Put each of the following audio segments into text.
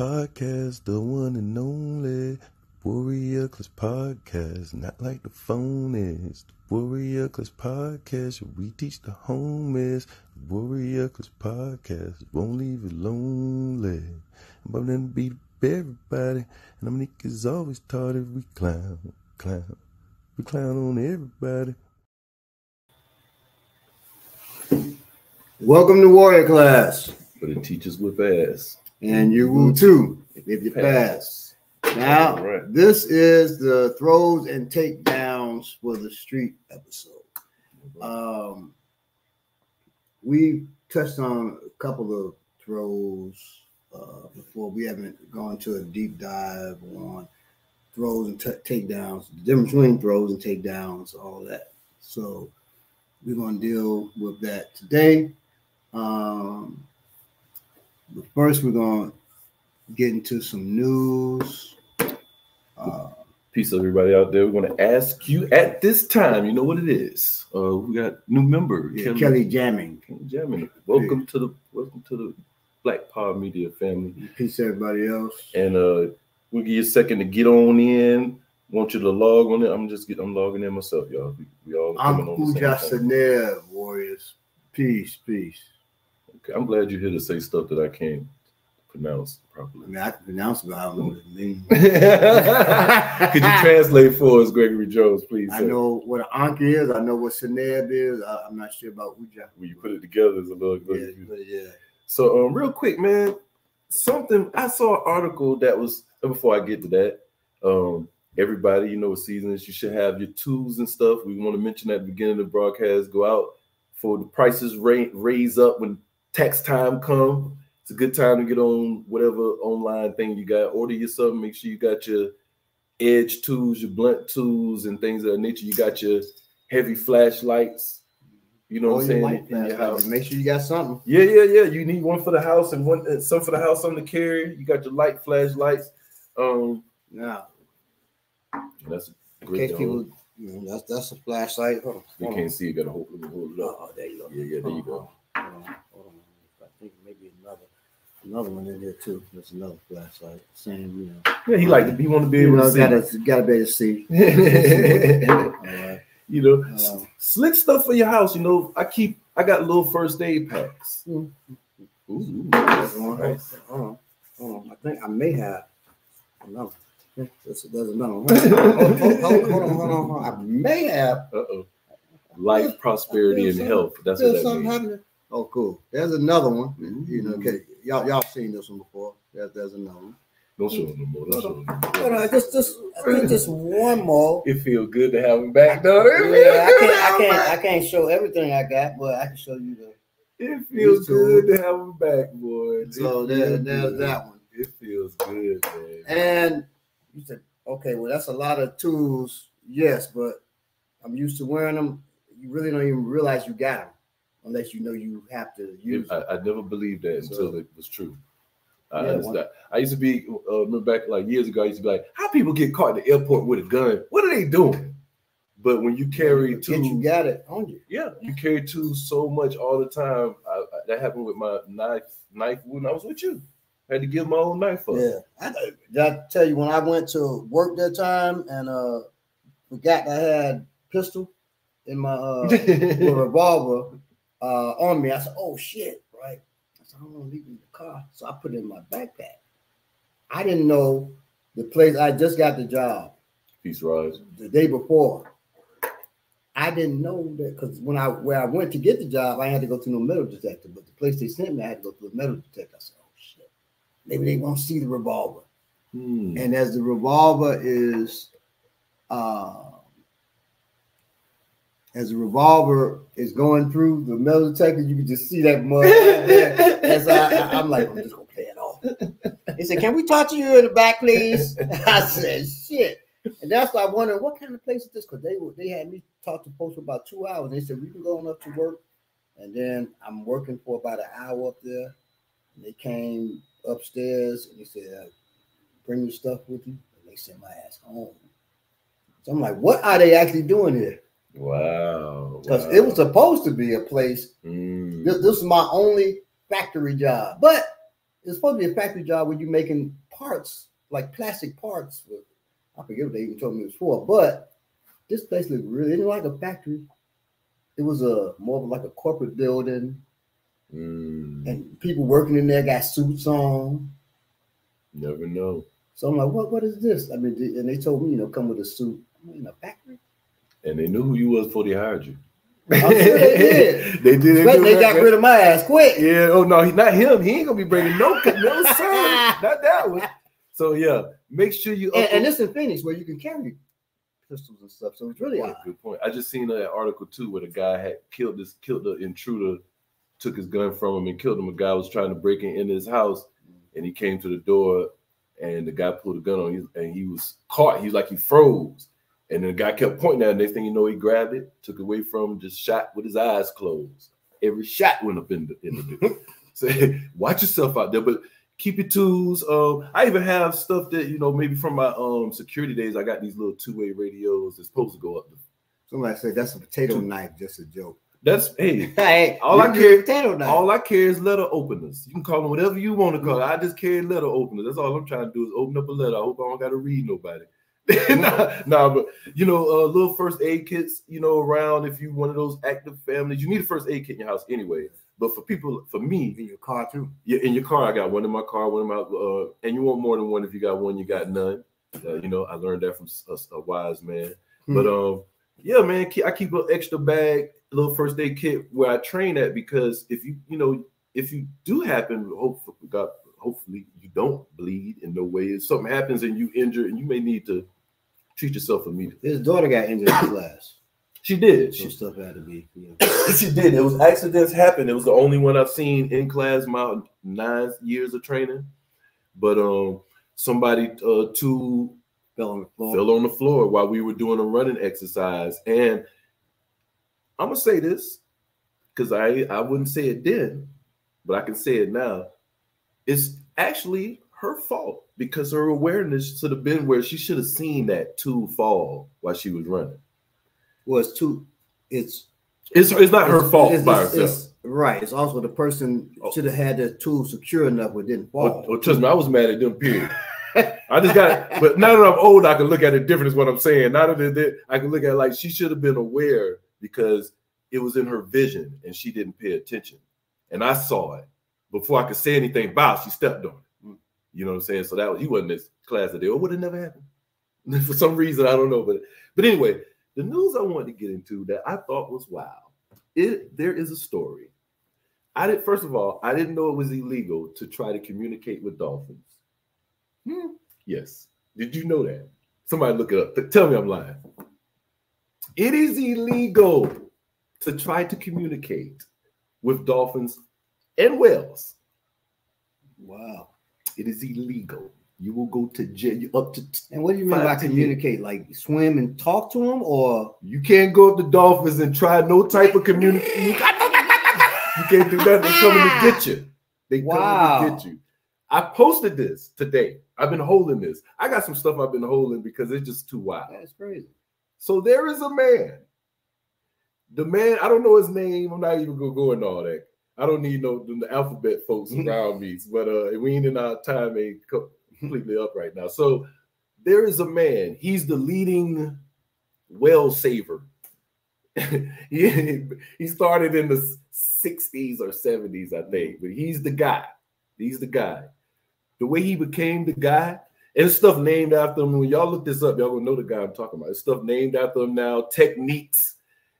Podcast, the one and only Warrior Class Podcast, not like the phone is. Warrior Class Podcast, we teach the homies. Warrior Class Podcast, won't leave you lonely. But then beat up everybody, and them niggas always taught if we clown, clown. We clown on everybody. Welcome to Warrior Class, for the teachers with ass. And you will too if you pass. Now, right. this is the throws and takedowns for the street episode. Um, we touched on a couple of throws uh, before. We haven't gone to a deep dive on throws and ta- takedowns, the difference between throws and takedowns, all that. So we're going to deal with that today. Um, but first, we're going to get into some news. Uh, Peace, everybody out there. We're going to ask you at this time. You know what it is. Uh, we got new member yeah, Kelly Jamming. Kelly Jamming. Welcome to the welcome to the Black Power Media family. Peace, everybody else. And uh, we'll give you a second to get on in. Want you to log on it. I'm just get, I'm logging in myself, y'all. We, we all I'm coming on the same Warriors. Peace, peace. I'm glad you're here to say stuff that I can't pronounce I properly. mean, I can pronounce it, but I don't know what it means. Could you translate for us, Gregory Jones, please? I sir? know what an Anki is. I know what Seneb is. I, I'm not sure about Uja. When you put it together, it's a little. Yeah, yeah. So, um, real quick, man, something I saw an article that was before I get to that. Um, everybody, you know, what season is you should have your tools and stuff. We want to mention at the beginning of the broadcast. Go out for the prices ra- raise up when tax time come. It's a good time to get on whatever online thing you got. Order yourself. Make sure you got your edge tools, your blunt tools, and things of that nature. You got your heavy flashlights. You know what I'm saying? in your house. Make sure you got something. Yeah, yeah, yeah. You need one for the house and one uh, some for the house, something to carry. You got your light flashlights. Um, Now, that's a in great. case people, you know, that's that's a flashlight. Hold on. you hold can't on. see. You gotta hold, let me hold it up. Oh, there you go. Yeah, yeah. There you go. Hold on, hold on. I think maybe another another one in there too. There's another flashlight. Same, you know. Yeah, he like to be want to be You able know, to gotta see. gotta be able to see. you know, Um, slick stuff for your house. You know, I keep. I got little first aid packs. Ooh, There's one. nice. Hold on, hold on. I think I may have another. Yeah, There's, there's another one. Hold, hold, hold, hold on, hold on, hold on. I may have. Uh oh. Life, prosperity, and health. That's what that something means. happening. Oh, cool. There's another one. You know, mm-hmm. okay. Y'all, y'all seen this one before. There's, there's another one. Don't show him no more. Don't show no more. just, just, I think just one more. It feels good to have him back, don't it? Yeah, I can't, I can't, I can't show everything I got, but I can show you the. It feels good to have him back, boy. It So there, there's good. that one. It feels good, man. And you said, okay, well, that's a lot of tools. Yes, but I'm used to wearing them. You really don't even realize you got them unless you know you have to use It- I, I never believed that So- until it was true. I Yeah, understand. I used to be uh, remember back like years ago. I used to be like, "How people get caught at the airport with a gun? What are they doing?" But when you carry Forget two, You got it on you. yeah, you carry two so much all the time. I, I, that happened with my knife. Knife when I was with you, I had to give my own knife up. Yeah. I, did I tell you when I went to work that time and uh forgot I had pistol in my uh revolver uh on me. I said, "Oh shit!" Right? I said, "I don't want to leave in the car," so I put it in my backpack. I didn't know the place. I just got the job Peace, rise. the day before. I didn't know that because when I where I went to get the job, I had to go through no metal detector. But the place they sent me, I had to go through a metal detector. I said, "Oh shit, maybe they won't see the revolver." Hmm. And as the revolver is, uh, as a revolver is going through the metal detector, you can just see that I, I, am like, I'm just gonna play it off. He said, "Can we talk to you in the back, please?" I said, "Shit." And that's why I wondered what kind of place is this? Because they were they had me talk to folks for about two hours. They said we can go on up to work, and then I'm working for about an hour up there. And they came upstairs and they said, "Bring your stuff with you." And they sent my ass home. So I'm like, "What are they actually doing here?" Wow. Because wow. it was supposed to be a place. Mm. This, this was my only factory job, but it's supposed to be a factory job where you're making parts like plastic parts. I forget what they even told me it was for, but this place looked really didn't like a factory. It was a more of like a corporate building, Mm, and people working in there got suits on. never know. So I'm like, what? What is this? I mean, and they told me, you know, come with a suit. I'm in a factory. And they knew who you was before they hired you. Sure they did. they did. But they got rid of my ass quick. Yeah. Oh no, he not him. He ain't gonna be bringing no, no son, not that one. So yeah, make sure you. And, and this in Phoenix where you can carry pistols and stuff. So it's really odd. good point. I just seen an article too where the guy had killed this, killed the intruder, took his gun from him and killed him. A guy was trying to break in, in his house, and he came to the door, and the guy pulled a gun on him, and he was caught. He was like he froze, and then the guy kept pointing at him. Next thing you know, he grabbed it, took it away from him, just shot with his eyes closed. Every shot went up in the in the dude. so watch yourself out there, but. Keep your tools. Um, I even have stuff that you know, maybe from my um security days. I got these little two-way radios that's supposed to go up Somebody said that's a potato knife, just a joke. That's hey, Hey, All I care- potato knife. all I care is letter openers. You can call them whatever you want to call. it. I just carry letter openers. That's all I'm trying to do is open up a letter. I hope I don't got to read nobody. nah, nah, but you know, uh, little first aid kits, you know, around if you one of those active families, you need a first aid kit in your house anyway. But for people, for me, in your car too. yeah, in your car, I got one in my car, one in my, uh, and you want more than one. If you got one, you got none. Uh, you know, I learned that from a wise man. Hmm. But um, yeah, man, I keep an extra bag, a little first aid kit where I train at because if you, you know, if you do happen, hopefully, God, hopefully you don't bleed in no way. If something happens and you injure, and you may need to treat yourself immediately. His daughter got injured in class. She did. Some She, stuff had to be. She did. It was accidents happen. It was the only one I've seen in class my nine years of training. But um, somebody uh, two Fell on the floor. fell on the floor while we were doing a running exercise. And I'm gonna say this because I I wouldn't say it then, but I can say it now. It's actually her fault because her awareness should have been where she should have seen that two fall while she was running. Well, it's too. It's It's it's not her it's- fault it's- by it's- herself. right. It's also the person Oh. should have had the tool secure enough where it didn't Oh, fall. oh, trust me, I was mad at them. Period. I just got, but now that I'm old, I can look at it different. Is what I'm saying. Now that it, I can look at it like she should have been aware because it was in her vision and she didn't pay attention, and I saw it before I could say anything. About she stepped on it. You know what I'm saying? So that was he wasn't this class today, or would have never happened for some reason. I don't know, but but anyway, the news I wanted to get into that I thought was wow. It there is a story. I did first of all, I didn't know it was illegal to try to communicate with dolphins. Hmm. Yes. Did you know that? Somebody look it up. Tell me I'm lying. It is illegal to try to communicate with dolphins and whales. Wow. It is illegal. You will go to jail. You up to And what do you mean by communicate? Like swim and talk to them, or you can't go up to dolphins and try no type of communication. You can't do that. They're coming to get you. They coming Wow. to get you. I posted this today. I've been holding this. I got some stuff I've been holding because it's just too wild. that's crazy. So there is a man. The man, I don't know his name. I'm not even gonna go into all that. I don't need no the alphabet folks Mhm. around me, but uh we ain't in our time ain't completely up right now. So there is a man, he's the leading well saver. he, he started in the 60s or 70s, I think, but he's the guy. He's the guy. The way he became the guy, and it's stuff named after him. When y'all look this up, y'all gonna know the guy I'm talking about. It's stuff named after him now, techniques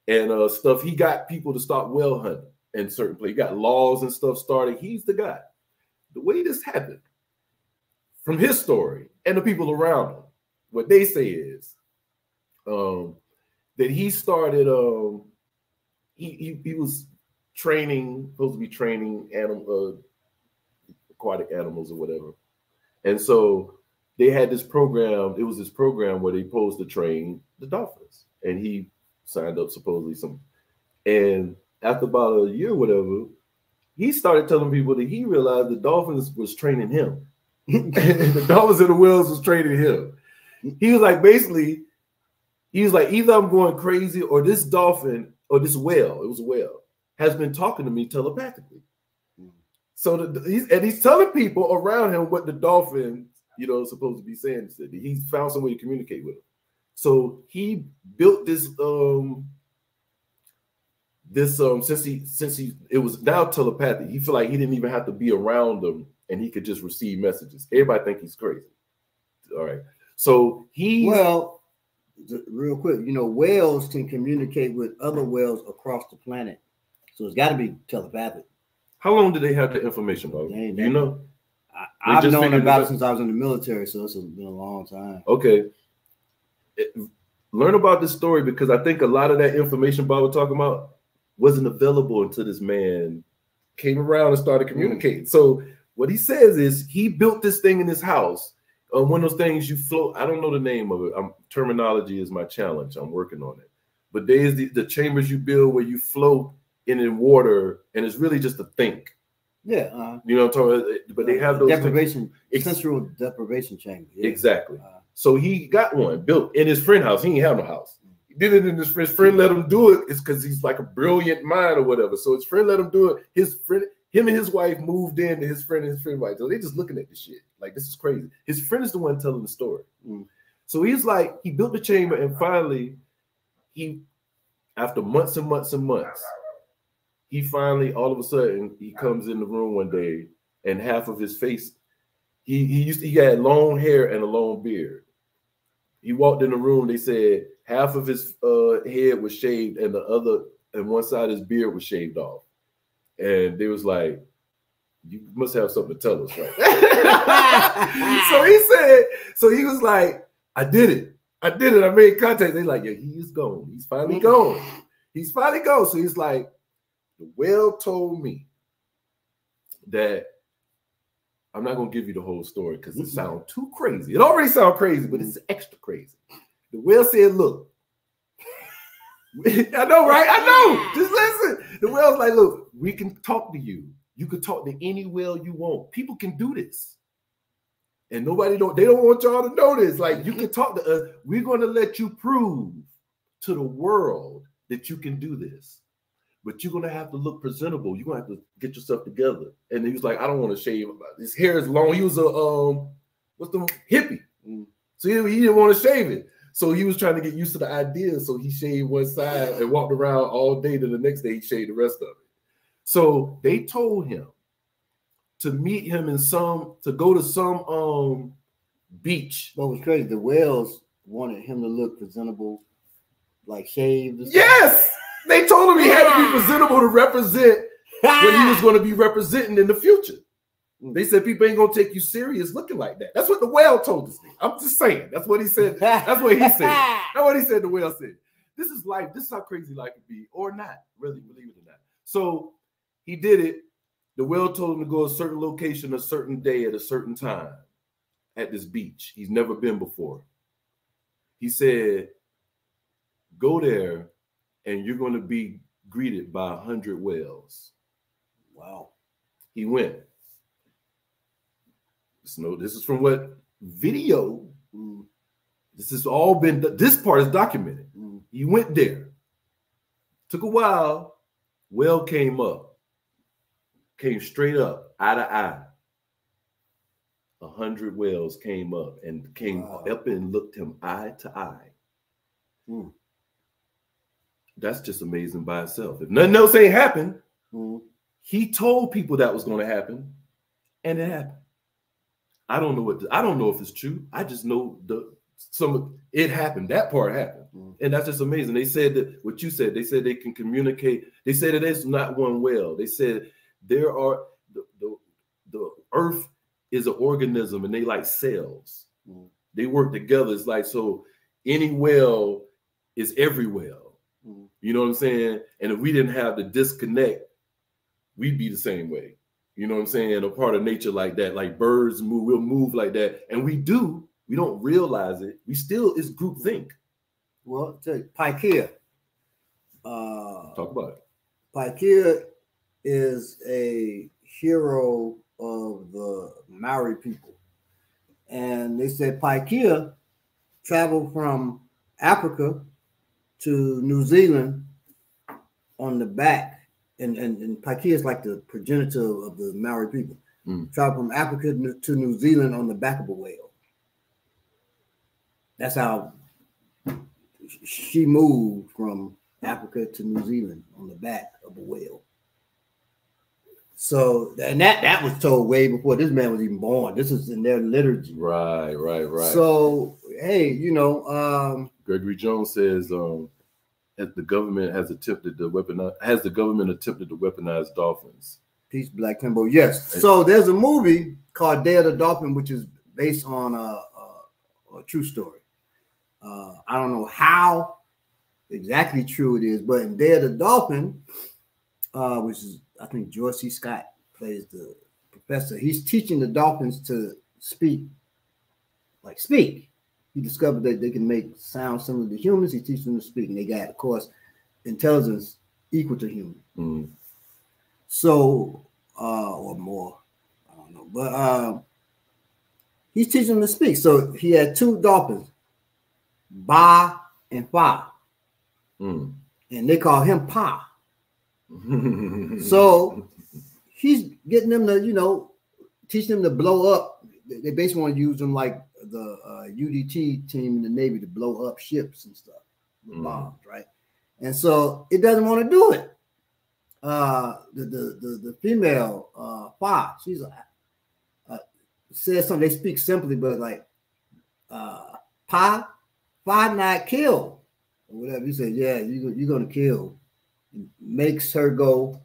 and uh, stuff. He got people to start well hunting in certain places. He got laws and stuff started. He's the guy. The way this happened, from his story and the people around him, what they say is um, that he started. Um, he, he he was training, supposed to be training animal, uh, aquatic animals or whatever, and so they had this program. It was this program where they posed to train the dolphins, and he signed up supposedly some. And after about a year, or whatever, he started telling people that he realized the dolphins was training him. the dolphins and the whales was training him. He was like, basically, he was like, either I'm going crazy or this dolphin or this whale, it was a whale, has been talking to me telepathically. So the, he's and he's telling people around him what the dolphin, you know, is supposed to be saying. He's found some way to communicate with him. So he built this um this um since he since he it was now telepathic. He felt like he didn't even have to be around them and he could just receive messages. Everybody think he's crazy. All right. So he well real quick, you know, whales can communicate with other whales across the planet. So it's got to be telepathic. How long did they have the information about? Do you know? I, have known about it since I was in the military, so it's been a long time. Okay. It, learn about this story because I think a lot of that information Bob was talking about wasn't available until this man came around and started mm. communicating. Mm. So what he says is he built this thing in his house. Uh, one of those things you float. I don't know the name of it. I'm, terminology is my challenge. I'm working on it. But there's the, the chambers you build where you float in in water, and it's really just a think. Yeah, uh, you know, I'm talking. But they have those deprivation, things. sensory deprivation chamber. Yeah. Exactly. Uh, so he got one built in his friend house. He didn't have no house. Did it in his friend. His friend let him do it. It's because he's like a brilliant mind or whatever. So his friend let him do it. His friend, him and his wife moved in to his friend and his friend wife. So they just looking at this shit. Like this is crazy. His friend is the one telling the story. Mm. So he's like, he built the chamber and finally, he, after months and months and months, he finally all of a sudden he comes in the room one day and half of his face he he used to, he had long hair and a long beard he walked in the room they said half of his uh, head was shaved and the other and one side of his beard was shaved off. And they was like you must have something to tell us right? So he said so he was like i did it. I did it. I made contact. They like yeah he's gone. He's finally gone. He's finally gone. So he's like the whale told me that I'm not gonna give you the whole story because it sounds too crazy. It already sounds crazy, but it's extra crazy. The whale said, "Look, I know, right? I know. Just listen." The whale's like, "Look, we can talk to you. You can talk to any whale you want. People can do this." And nobody don't they don't want y'all to know this. Like you can talk to us. We're going to let you prove to the world that you can do this but you're gonna have to look presentable. You're gonna have to get yourself together. And he was like, I don't want to shave. His hair is long. He was a um, what's the hippie? So he didn't want to shave it. So he was trying to get used to the idea. So he shaved one side and walked around all day. To the next day he shaved the rest of it. So they told him to meet him in some to go to some um beach. What was crazy? The whales wanted him to look presentable, like shaved. Yes. They told him he had to be presentable to represent what he was going to be representing in the future. Mm. They said people ain't gonna take you serious looking like that. That's what the whale told us. I'm just saying. That's what he said. That's what he said. That's what he said. The whale said. This is life. This is how crazy life can be, or not. Really, believe it or not. So he did it. The whale told him to go a certain location, a certain day, at a certain time, at this beach. He's never been before. He said, "Go there and you're going to be greeted by a hundred whales. Wow. He went. So this is from what video. Mm, this has all been. This part is documented. Mm. He went there. Took a while. Well came up. Came straight up, eye to eye. A hundred whales came up and came wow. up and looked him eye to eye. Mm that's just amazing by itself. If nothing else ain't happened, mm-hmm. he told people that was going to happen, and it happened. I don't know what I don't know if it's true. I just know the some it happened. That part happened, mm-hmm. and that's just amazing. They said that what you said. They said they can communicate. They said that it's not one well. They said there are the the, the earth is an organism, and they like cells. Mm-hmm. They work together. It's like so any well is every well Mm-hmm. You know what I'm saying? And if we didn't have the disconnect, we'd be the same way. You know what I'm saying? A part of nature like that, like birds move, we'll move like that. And we do, we don't realize it. We still is group think. Well, take Paikea. Uh, Talk about it. Paikea is a hero of the Maori people. And they said Paikea traveled from Africa to New Zealand on the back and and, and Paikea is like the progenitor of the Maori people. Mm. Traveled from Africa to New Zealand on the back of a whale. That's how she moved from Africa to New Zealand on the back of a whale. So and that that was told way before this man was even born. This is in their liturgy. Right, right, right. So hey, you know, um, Gregory Jones says um, the government has attempted to weaponize has the government attempted to weaponize dolphins. Peace, Black Timbo. Yes. So there's a movie called Day of the Dolphin, which is based on a, a, a true story. Uh, I don't know how exactly true it is, but in Day of the Dolphin, uh, which is I think George C. Scott plays the professor. He's teaching the dolphins to speak, like speak. He discovered that they can make sound similar to humans. He teaches them to speak, and they got, of course, intelligence equal to human. Mm. So, uh, or more, I don't know, but um, he's teaching them to speak. So he had two dolphins, Ba and Fa, Mm. and they call him Pa. So he's getting them to, you know, teach them to blow up. They basically want to use them like the uh, UDT team in the Navy to blow up ships and stuff with Mm. bombs, right? And so it doesn't want to do it. Uh, the, the the the female uh, Fa, she's uh, uh, says something. They speak simply, but like uh, Pa, Fa not kill or whatever. You say, yeah, you you're gonna kill. Makes her go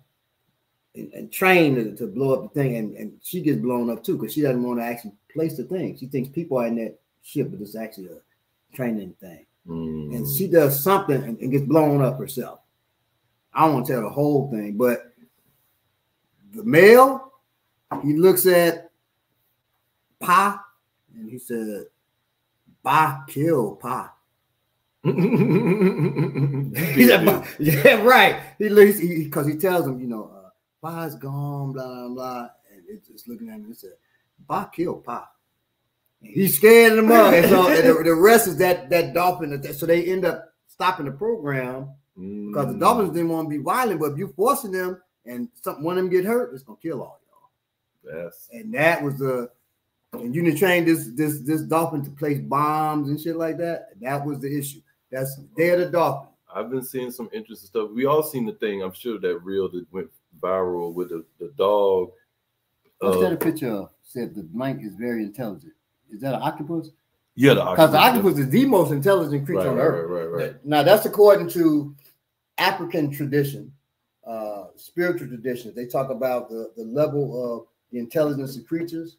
and, and train to, to blow up the thing, and, and she gets blown up too because she doesn't want to actually place the thing. She thinks people are in that ship, but it's actually a training thing. Mm. And she does something and, and gets blown up herself. I don't want to tell the whole thing, but the male, he looks at Pa and he said, Ba kill Pa." He said, yeah, right. He looks because he, tells him, you know, uh, Pa's gone, blah blah blah, and it's just looking at him and said, "Pa kill Pa." He's scared them up, and so and the, the rest is that that dolphin. So they end up stopping the program because the Mm. dolphins didn't want to be violent, but if you forcing them and some one of them get hurt, it's gonna kill all y'all. Yes. And that was the and you didn't train this this this dolphin to place bombs and shit like that. That was the issue. That's they're the dolphin. I've been seeing some interesting stuff. We all seen the thing. I'm sure that reel that went viral with the, the dog. What's uh, that a picture of? Said the blank is very intelligent. Is that an octopus? yeah, the Because the octopus. octopus is the most intelligent creature Right, on earth. right, right, right. Now that's according to African tradition, uh, spiritual traditions. They talk about the, the level of the intelligence of creatures.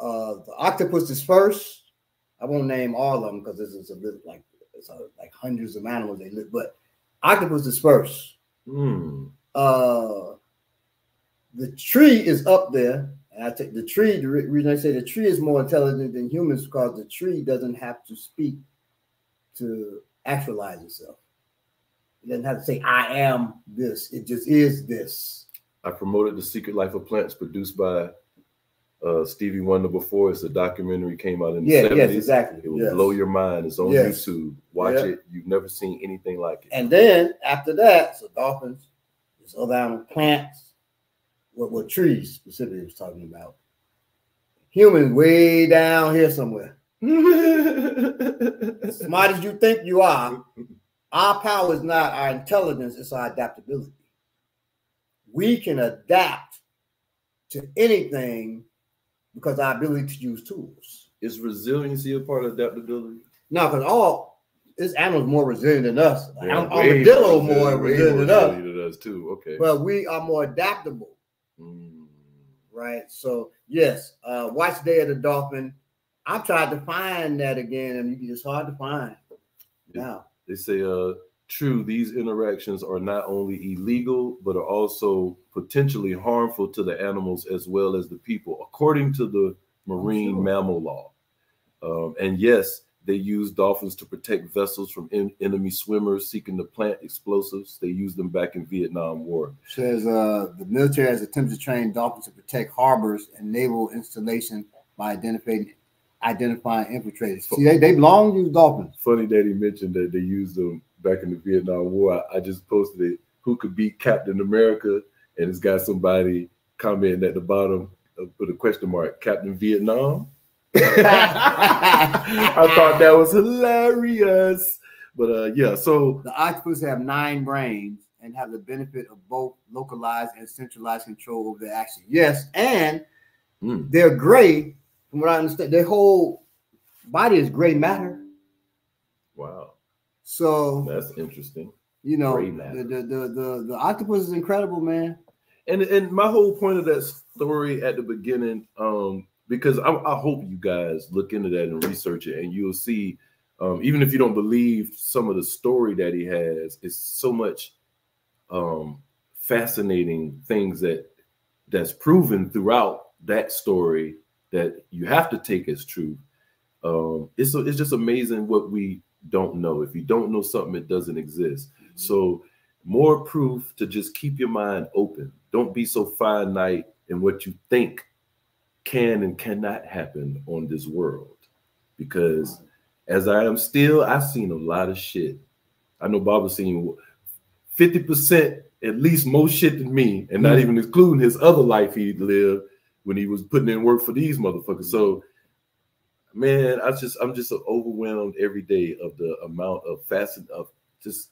Uh, the octopus is first. I won't name all of them because this is a bit like it's a, like hundreds of animals they live, but octopus is first. Hmm. Uh, the tree is up there. And I take the tree. The reason I say the tree is more intelligent than humans because the tree doesn't have to speak to actualize itself. It doesn't have to say "I am this." It just is this. I promoted the Secret Life of Plants, produced by uh, Stevie Wonder. Before it's a documentary came out in the Yeah. Yes. Exactly. It will yes. blow your mind. It's on Yes. YouTube. Watch Yeah. it. You've never seen anything like it. And then after that, so dolphins, this other animal, plants, what what trees specifically was talking about. Humans way down here somewhere. Smart as you think you are, our power is not our intelligence, it's our adaptability. We can adapt to anything because our ability to use tools. Is resiliency a part of adaptability? No, because all this animal's more resilient than us. Yeah, Armadillo more resilient more than us. resilient than us too. Okay. But we are more adaptable, Mm. right? So yes, uh watch Day of the Dolphin. I'm trying to find that again, and it's hard to find now. They say, uh, true, these interactions are not only illegal, but are also potentially harmful to the animals as well as the people, according to the marine sure. mammal law. Um, and yes, they use dolphins to protect vessels from en- enemy swimmers seeking to plant explosives. They used them back in Vietnam War. Says uh, the military has attempted to train dolphins to protect harbors and naval installation by identifying identifying infiltrators. See, they, they long use dolphins. Funny that he mentioned that they used them back in the Vietnam War. I, I just posted it who could beat Captain America, and it's got somebody commenting at the bottom with a question mark, Captain Vietnam. I thought that was hilarious. But uh, yeah, so The octopus have nine brains and have the benefit of both localized and centralized control over their action. Yes, and mm, they're gray. From what I understand, their whole body is gray matter. wow, So that's interesting. you know, the, the the the the octopus is incredible, man. And and my whole point of that story at the beginning, um, because I, I hope you guys look into that and research it, and you'll see, um, even if you don't believe some of the story that he has, it's so much um, fascinating things that that's proven throughout that story that you have to take as true. Um, it's it's just amazing what we don't know. If you don't know something, it doesn't exist. So more proof to just keep your mind open. Don't be so finite in what you think can and cannot happen on this world. Because as I am still, I've seen a lot of shit. I know Bob has seen 50% at least more shit than me, and not Mhm. even including his other life he lived when he was putting in work for these motherfuckers. So man, I just I'm just overwhelmed every day of the amount of fascin of just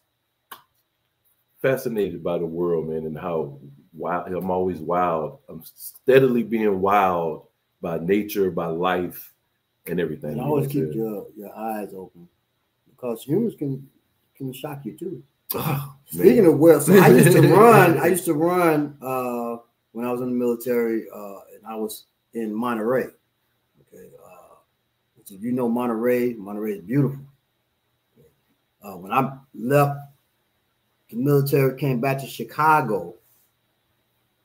fascinated by the world, man, and how wild I'm always wild. I'm steadily being wild by nature, by life, and everything. And always keep your your eyes open because humans can can shock you too. Oh, Speaking man. of well, so I used to run. I used to run uh, when I was in the military, uh, and I was in Monterey. Okay, uh, so you know Monterey. Monterey is beautiful. Uh, when I left the military, came back to Chicago,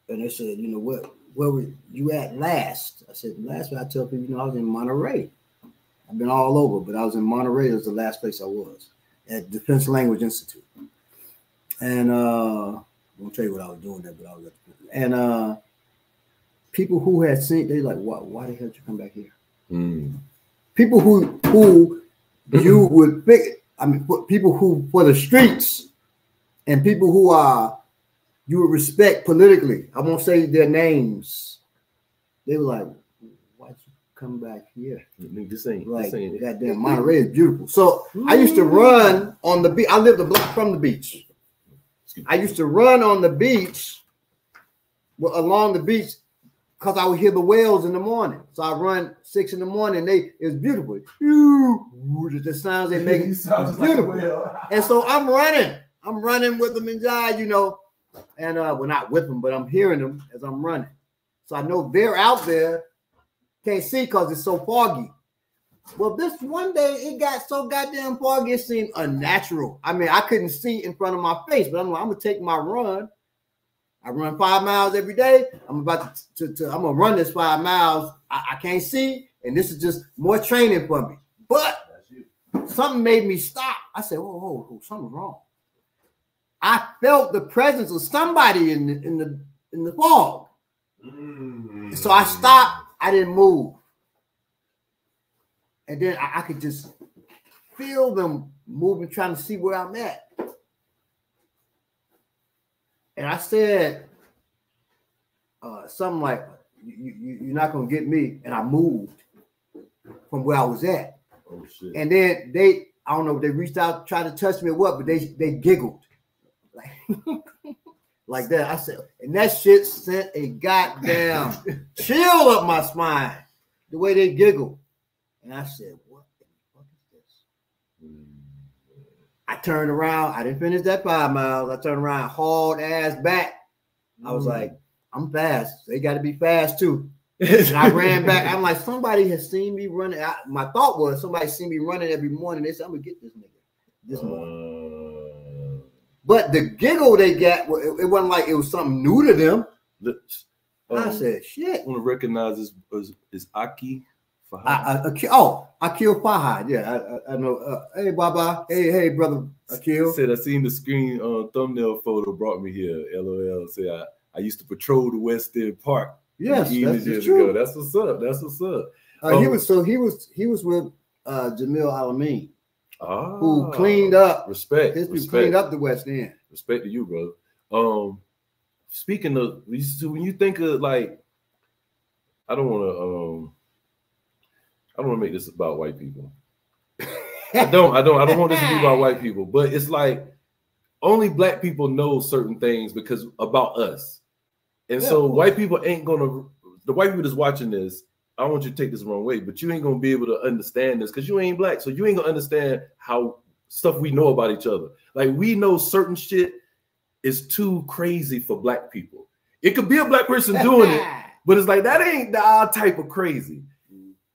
and they said, you know what, where were you at last? I said, last I tell people, you know, I was in Monterey. I've been all over, but I was in Monterey. It was the last place I was at Defense Language Institute. And uh, I won't tell you what I was doing there, but I was at the, and uh, people who had seen they like, why, why the hell did you come back here? Mm. People who who you would pick, I mean, people who for the streets and people who are you would respect politically. I won't say their names. They were like, why'd you come back here? Nigga, This ain't Like, this ain't it. goddamn, Monterey is beautiful. So I used to mm-hmm. run on the beach. I lived a block from the beach. I used to run on the beach, well, along the beach, because I would hear the whales in the morning. So I run six in the morning. They it's beautiful. The sounds they make. It's beautiful. And so I'm running. I'm running with them inside, you know. And uh, well, not with them, but I'm hearing them as I'm running. So I know they're out there. Can't see because it's so foggy. Well, this one day it got so goddamn foggy, it seemed unnatural. I mean, I couldn't see in front of my face, but I'm like, I'm gonna take my run. I run five miles every day. I'm about to, to, to- I'm gonna run this five miles. I, I can't see, and this is just more training for me. But something made me stop. I said, "Whoa, whoa, whoa something's wrong." I felt the presence of somebody in the in the in the fog. So I stopped. I didn't move, and then I, I could just feel them moving, trying to see where I'm at. And I said uh, something like, you, you, "You're not gonna get me," and I moved from where I was at. Oh shit. And then they, I don't know if they reached out, tried to touch me or what, but they they giggled like, that. I said, and that shit sent a goddamn chill up my spine. The way they giggled, and I said, "What the fuck is this?" I turned around. I didn't finish that five miles. I turned around, hauled ass back. I was Mm. like, "I'm fast. They got to be fast too." And I ran back. I'm like, somebody has seen me running. I, my thought was somebody seen me running every morning. They said, I'm gonna get this nigga this morning. Uh, But the giggle they got, it, it wasn't like it was something new to them. I um, said, shit. I want to recognize this is, is Aki Fahad. I, I, Akil, oh, Akil Fahad. Yeah, I, I, I know. Uh, hey, Baba. Hey, hey, brother Akil. Said I seen the screen uh, thumbnail photo brought me here. LOL. Say I, I used to patrol the West End Park. Yes, that's years true. ago. That's what's up. That's what's up. Uh, he Oh. was so he was he was with uh, Jamil Al-Amin, Ah, who cleaned up Respect. his respect. cleaned up the West End. Respect to you, brother. Um, speaking of, when you think of like, I don't want to, um, I don't want to make this about white people. I don't, I don't, I don't want this to be about white people, but it's like only black people know certain things because about us, and Yeah, so white people ain't gonna. The white people that's watching this, I don't want you to take this the wrong way, but you ain't gonna be able to understand this because you ain't black, so you ain't gonna understand how stuff we know about each other. Like we know certain shit is too crazy for black people. It could be a black person doing it, but it's like that ain't the our type of crazy.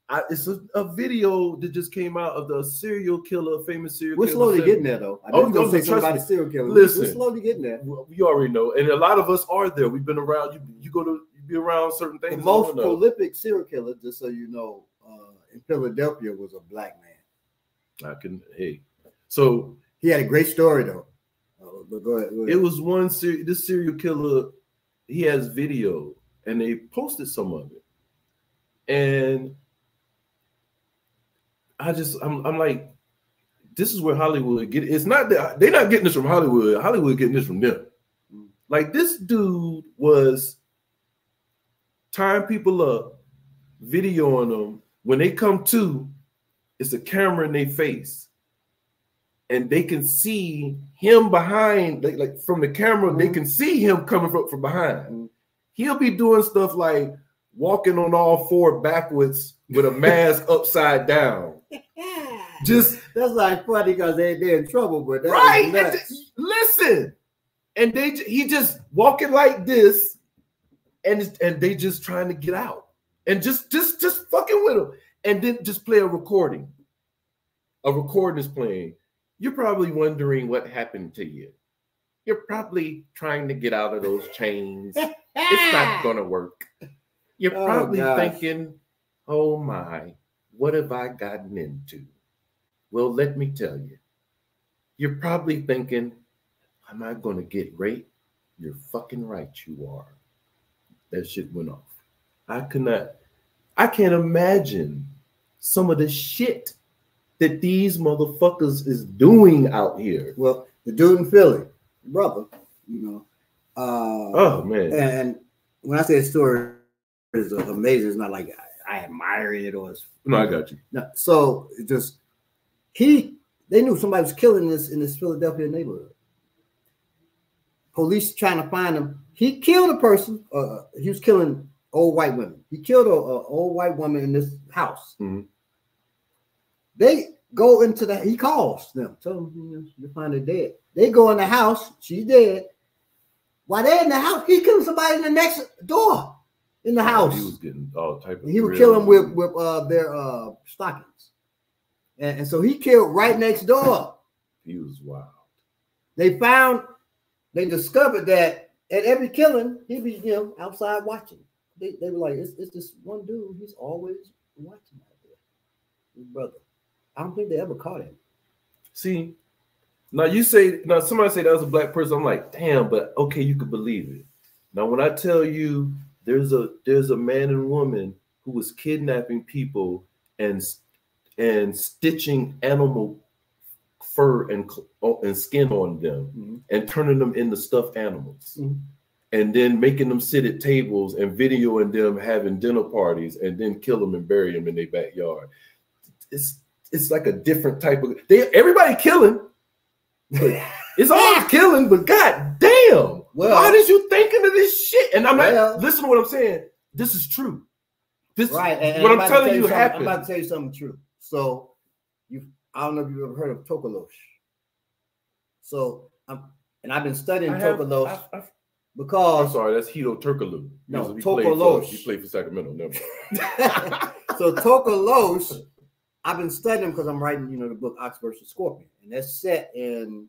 I, it's a, a video that just came out of the serial killer, famous serial We're slowly getting there, though. I Oh, no, say trust something about the serial killer. Listen. We're slowly getting there. You already know, and a lot of us are there. We've been around. You you go to be around certain The things. most prolific serial killer, just so you know, uh, in Philadelphia was a black man. I can. Hey, so He had a great story, though. Uh, but go ahead. go ahead. it was one. Ser- this serial killer. He has video, and they posted some of it, and I just I'm I'm like, this is where Hollywood get. It's not that they're not getting this from Hollywood. Hollywood getting this from them. Mm. Like this dude was tying people up, videoing them. When they come to, it's a camera in their face, and they can see him behind. Like, like from the camera, they Mhm. can see him coming from, from behind. Mhm. He'll be doing stuff like walking on all four backwards with a mask upside down. Just That's like funny because they they're in trouble, but that right. was and nuts. th- listen, and they he just walking like this, and and they just trying to get out, and just just just fucking with them and then just play a recording. A recording is playing. You're probably wondering what happened to you. You're probably trying to get out of those chains. It's not gonna work. You're Oh, probably gosh. thinking, "Oh my, what have I gotten into?" Well, let me tell you. You're probably thinking, "Am I gonna get raped?" You're fucking right, you are. That shit went off. I could not. I can't imagine some of the shit that these motherfuckers is doing out here. Well, the dude in Philly, brother, you know. Uh, Oh man, and when I say the story is amazing, it's not like I, I admire it or it's no, I got you. no, so it just he they knew somebody was killing this in this Philadelphia neighborhood. Police trying to find him. He killed a person. Uh, he was killing old white women. He killed a, a old white woman in this house. Mhm. They go into the. He calls them. Tell them you, know, find her dead. They go in the house. She's dead. While they're in the house, he killed somebody in the next door in the house. He was getting all type of. He would kill them with with uh, their uh, stockings, and, and so he killed right next door. He was wild. They found, they discovered that at every killing he'd be you know outside watching. They, they were like, it's, it's this one dude. He's always watching out there. His brother. I don't think they ever caught him. See, now you say now somebody say that was a black person. I'm like, damn, but okay, you could believe it. Now, when I tell you there's a there's a man and woman who was kidnapping people and and stitching animal fur and and skin on them Mhm. and turning them into stuffed animals. Mhm. And then making them sit at tables and videoing them having dinner parties and then kill them and bury them in their backyard. It's it's like a different type of they everybody killing. It's all killing, but god damn. Well- why did you thinking of this shit? And I'm Well- like, listen to what I'm saying. This is true. This Right. And, and what I'm, telling tell you something- happened. I'm about to tell you something true. So you I don't know if you've ever heard of Tokoloshe. So I'm and I've been studying I have- Tokoloshe I- I- I'm because sorry, that's Hedo Turkoglu. No, He played for- He played for Sacramento. Never. so Tokoloshe, I've been studying because I'm writing, you know, the book Ox versus Scorpion, and that's set in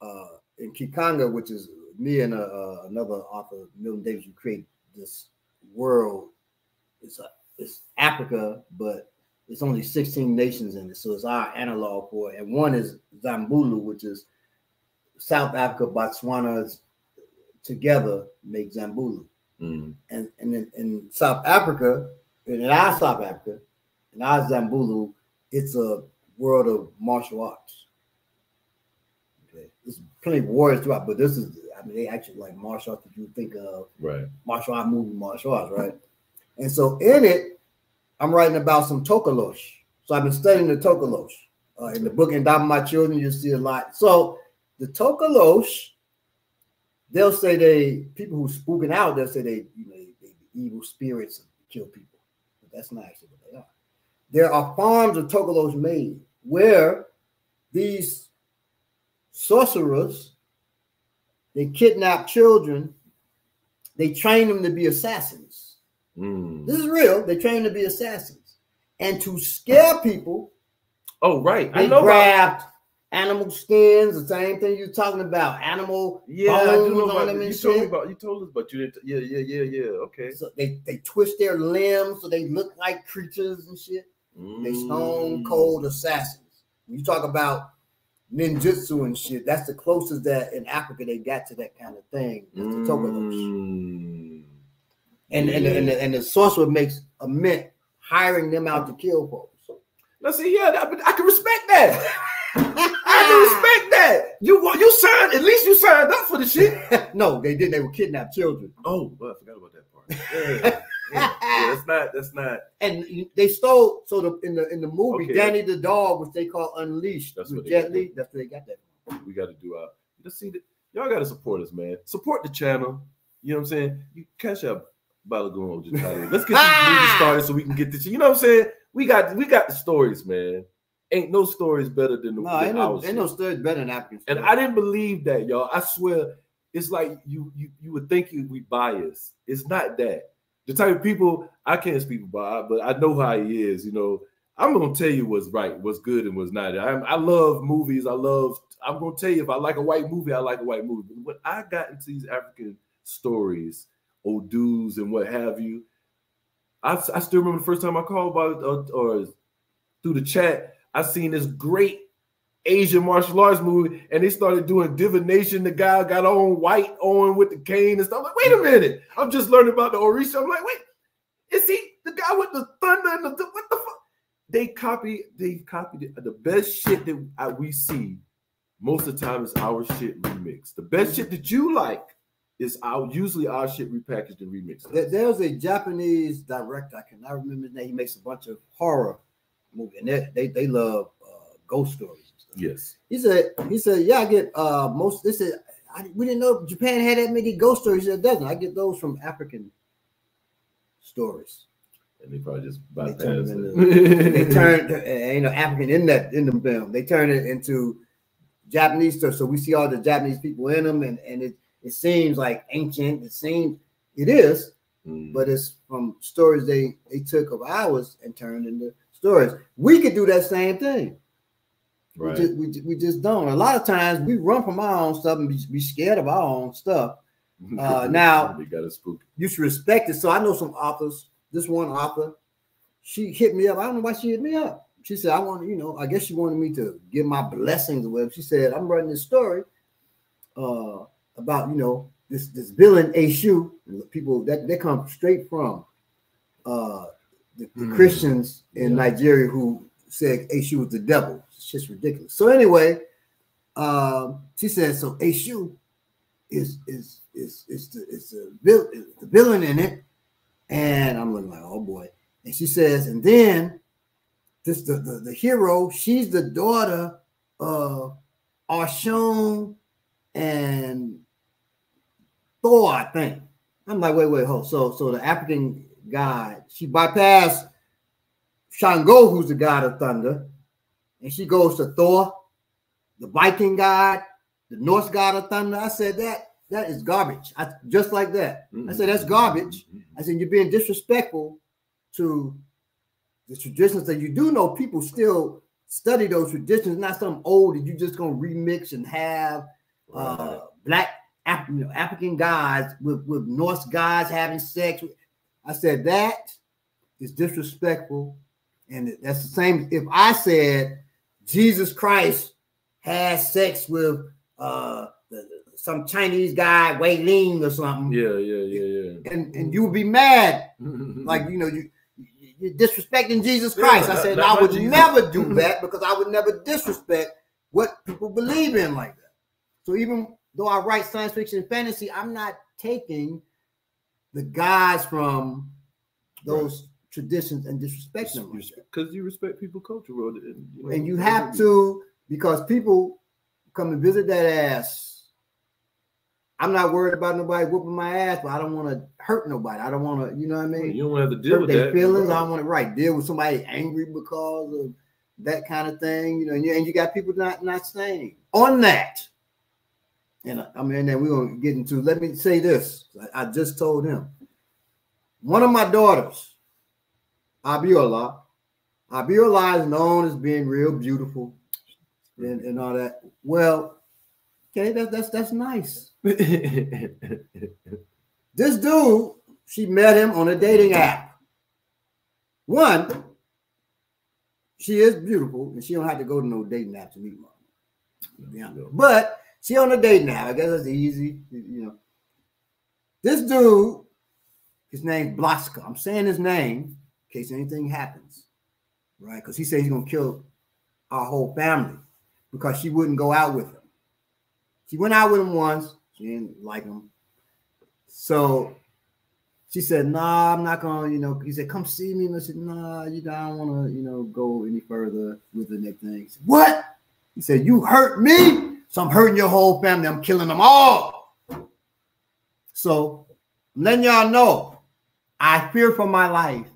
uh in Ki-Khanga, which is me and uh, uh, another author, Milton Davis, who create this world. It's a, it's Africa, but it's only 16 nations in it, so it's our analog for it. And one is Zambulu, which is South Africa, Botswana together make Zambulu Mm. and and in, in South Africa, in our South Africa, in our Zambulu, it's a world of martial arts. Okay, there's plenty of warriors throughout, but this is I mean, they actually like martial arts that you think of Right. martial art movie, martial arts, right? And so in it, I'm writing about some Tokoloshe. So I've been studying the Tokoloshe. Uh, in the book and Endowment My Children, you'll see a lot. So the Tokoloshe, they'll say they people who spooking out, they'll say they, you know, they, they evil spirits kill people. But that's not actually what they are. There are farms of Tokoloshe made where these sorcerers they kidnap children, they train them to be assassins. Mm. This is real. They train to be assassins. And to scare people, Oh, right. I they know about. grabbed animal skins, the same thing you're talking about, animal Yeah, I do know about. You told me about. You told us, but you didn't. Yeah, yeah, yeah, yeah. Okay. So they, they twist their limbs so they look like creatures and shit. They stone Mm. cold assassins. You talk about ninjutsu and shit, that's the closest that in Africa they got to that kind of thing. That's the Mm. And, and, and, the, and the sorcerer makes a mint hiring them out to kill folks. Now see, yeah, that, but I can respect that. I can respect that. You you signed at least you signed up for the shit. no, they didn't. They were kidnap children. Oh, well, I forgot about that part. Yeah, yeah, yeah, that's not that's not. And they stole so the in the in the movie, Okay. Danny the dog, which they call Unleashed, That's what they Jet got. Li, that's where they got that. We got to do our. Let's see that y'all got to support us, man. Support the channel. You know what I'm saying? You cash out Let's get this movie ah! started so we can get this. You know what I'm saying? We got we got the stories, man. Ain't no stories better than the No, ain't no, ain't no stories better than African. And. I didn't believe that, y'all. I swear, it's like you you you would think you we biased. It's not that. The type of people I can't speak about, but I know how he is. You know, I'm gonna tell you what's right, what's good, and what's not. I, I love movies. I love. I'm gonna tell you if I like a white movie, I like a white movie. But when I got into these African stories, Odus and what have you, I, I still remember the first time I called about uh, or through the chat. I seen this great Asian martial arts movie, and they started doing divination. The guy got on white on with the cane and stuff. I'm like, wait a minute, I'm just learning about the Orisha. I'm like, wait, is he the guy with the thunder and the what the fuck? They copy, they copied it. The best shit that I, we see most of the time is our shit remixed. The best shit that you like is our usually our shit repackaged and remixed. There- There's a Japanese director. I cannot remember his name. He makes a bunch of horror movies, and they they, they love uh, ghost stories. And stuff. Yes. He said, he said, yeah, I get uh most. This is I, we didn't know Japan had that many ghost stories. It doesn't. I get those from African stories. And they probably just They turned them it. They turned, you know, African in that in the film. They turned it into Japanese stuff. So we see all the Japanese people in them, and and it it seems like ancient. It seems it is, Mm. but it's from stories they they took of ours and turned into stories. We could do that same thing. right. We, just, we, we just don't. A lot of times we run from our own stuff and be, be scared of our own stuff. uh, now- they got a spook. You should respect it. So I know some authors. This one author, she hit me up. I don't know why she hit me up. She said, I want, you know, I guess she wanted me to give my blessings with. She said, I'm writing this story uh, about, you know, this this villain Eshu, people that they come straight from uh the, the Hmm. Christians in Yeah. Nigeria who said Eshu was the devil. It's just ridiculous. So anyway, um, she said, so Eshu is is is is the is the, vil- the villain in it, and I'm looking like, oh boy. And she says, and then this the the, the hero, she's the daughter of Oshun and Thor, I think. I'm like, wait, wait, hold. So, so the African god, she bypassed Shango, who's the god of thunder, and she goes to Thor, the Viking god, the Norse god of thunder. I said that that is garbage. I, just like that. I said that's garbage. I said you're being disrespectful to the traditions that you do know people still study those traditions, not something old that you just gonna remix and have uh, black you know, African guys with, with Norse guys having sex. I said that is disrespectful, and that's the same. If I said Jesus Christ has sex with uh, some Chinese guy, Wei Ling or something, Yeah, yeah, yeah, yeah. and and you would be mad, like you know you. You're disrespecting Jesus Christ. Yeah, I said I would Jesus. never do that because I would never disrespect what people believe in like that. So even though I write science fiction and fantasy, I'm not taking the guys from those traditions and disrespecting them. like. Because you respect people culture, bro. And you, know, And you have to, because people come and visit that ass. I'm not worried about nobody whooping my ass, but I don't want to hurt nobody. I don't want to, you know what I mean? You don't have to deal hurt with their that. feelings. I don't want to right deal with somebody angry because of that kind of thing, you know. And you, and you got people not not staying on that. And I- mean, then we're gonna get into. Let me say this. I, just told him. One of my daughters, Abiola, Abiola is known as being real beautiful and, and all that. Well, okay, that's that's that's nice. This dude, she met him on a dating app. One, she is beautiful, and she don't have to go to no dating app to meet mom. But she on a date now. I guess it's easy, you know. This dude, his name's Blaska. I'm saying his name in case anything happens, right? Because he said he's gonna kill our whole family because she wouldn't go out with him. She went out with him once. She didn't like him. So she said, "Nah, I'm not gonna." You know, he said, "Come see me." And I said, "Nah, you know, I don't want to, you know, go any further with the next thing." Said, "What?" He said, "You hurt me, so I'm hurting your whole family. I'm killing them all." So letting y'all know, I fear for my life.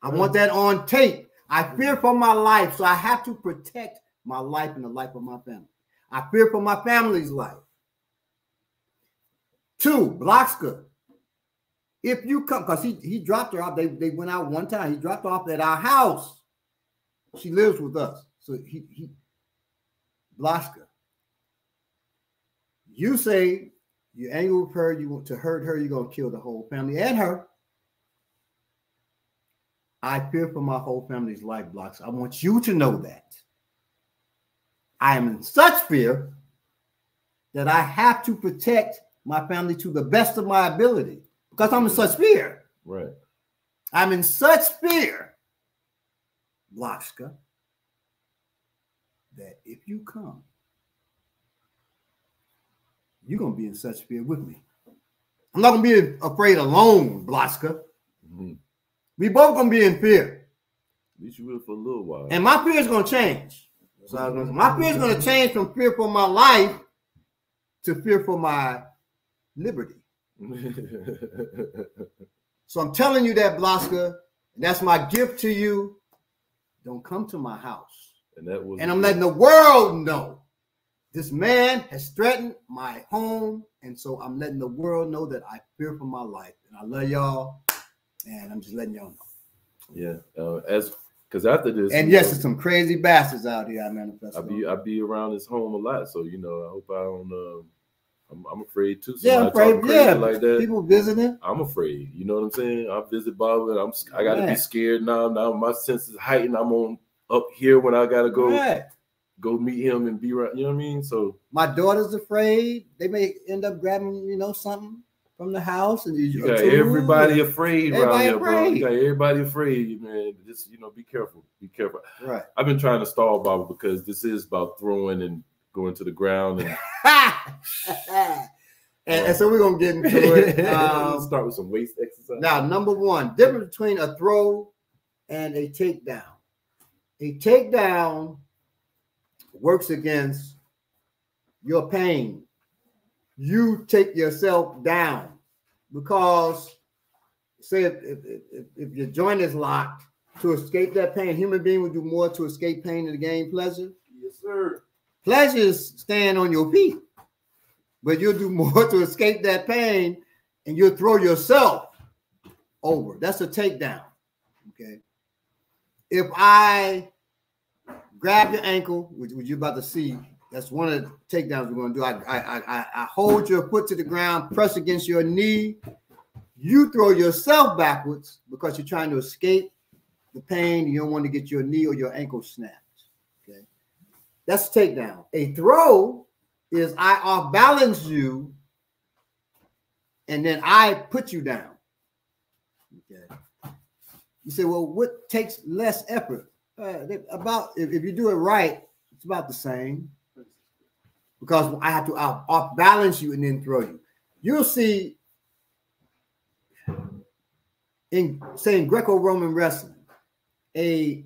I want that on tape. I fear for my life, so I have to protect my life and the life of my family. I fear for my family's life. Two, Bloxka. If you come, because he, he dropped her off, they, they went out one time. He dropped off at our house. She lives with us. So he, he Bloxka. You say you're angry with her, you want to hurt her, you're gonna kill the whole family and her. I fear for my whole family's life, Blocks. I want you to know that. I am in such fear that I have to protect my family to the best of my ability because I'm in such fear. right. I'm in such fear, Bloxka, that if you come, you're gonna be in such fear with me. I'm not gonna be afraid alone, Bloxka. Mhm. We both gonna be in fear, At least you will for a little while. and my fear is gonna change. So I was gonna- my fear is gonna change from fear for my life to fear for my liberty. So I'm telling you that, Blaska, that's my gift to you. Don't come to my house. and that was And I'm letting the world know this man has threatened my home. And so I'm letting the world know that I fear for my life. And I love y'all. And I'm just letting y'all know. yeah. Uh, as because after this, And yes, know, there's some crazy bastards out here. I manifest. I be I be around this home a lot, so you know I hope I don't. Um, I'm, I'm afraid too. yeah, I'm afraid. Yeah, like that. people visiting. I'm afraid. You know what I'm saying? I visit Bob, and I'm I got to Right. be scared now. Now my senses heightened. I'm on up here when I gotta go Right. Go meet him and be right. You know what I mean? So My daughter's afraid. They may end up grabbing, you know, something from the house. And you got everybody afraid around Everybody here, bro. You got everybody afraid, man. Just you know, be careful. Be careful. Right. I've been trying to stall Bob because this is about throwing and going to the ground and and, and so we're gonna get into it. Um, start with some waist exercise. now, number one, difference between a throw and a takedown. A takedown works against your pain. You take yourself down because, say, if, if, if, if your joint is locked, to escape that pain, human being would do more to escape pain than to gain pleasure. yes, sir. Pleasure is staying on your feet, but you'll do more to escape that pain and you'll throw yourself over. That's a takedown. Okay. If I grab your ankle, which, which you're about to see, that's one of the takedowns we're going to do. I, I, I, I hold your foot to the ground, press against your knee. You throw yourself backwards because you're trying to escape the pain. You don't want to get your knee or your ankle snapped. Okay. That's a takedown. A throw is I off balance you and then I put you down. Okay. You say, well, what takes less effort? Uh, they- about if, if you do it right, it's about the same. because I have to off, off balance you and then throw you. You'll see in saying Greco-Roman wrestling, a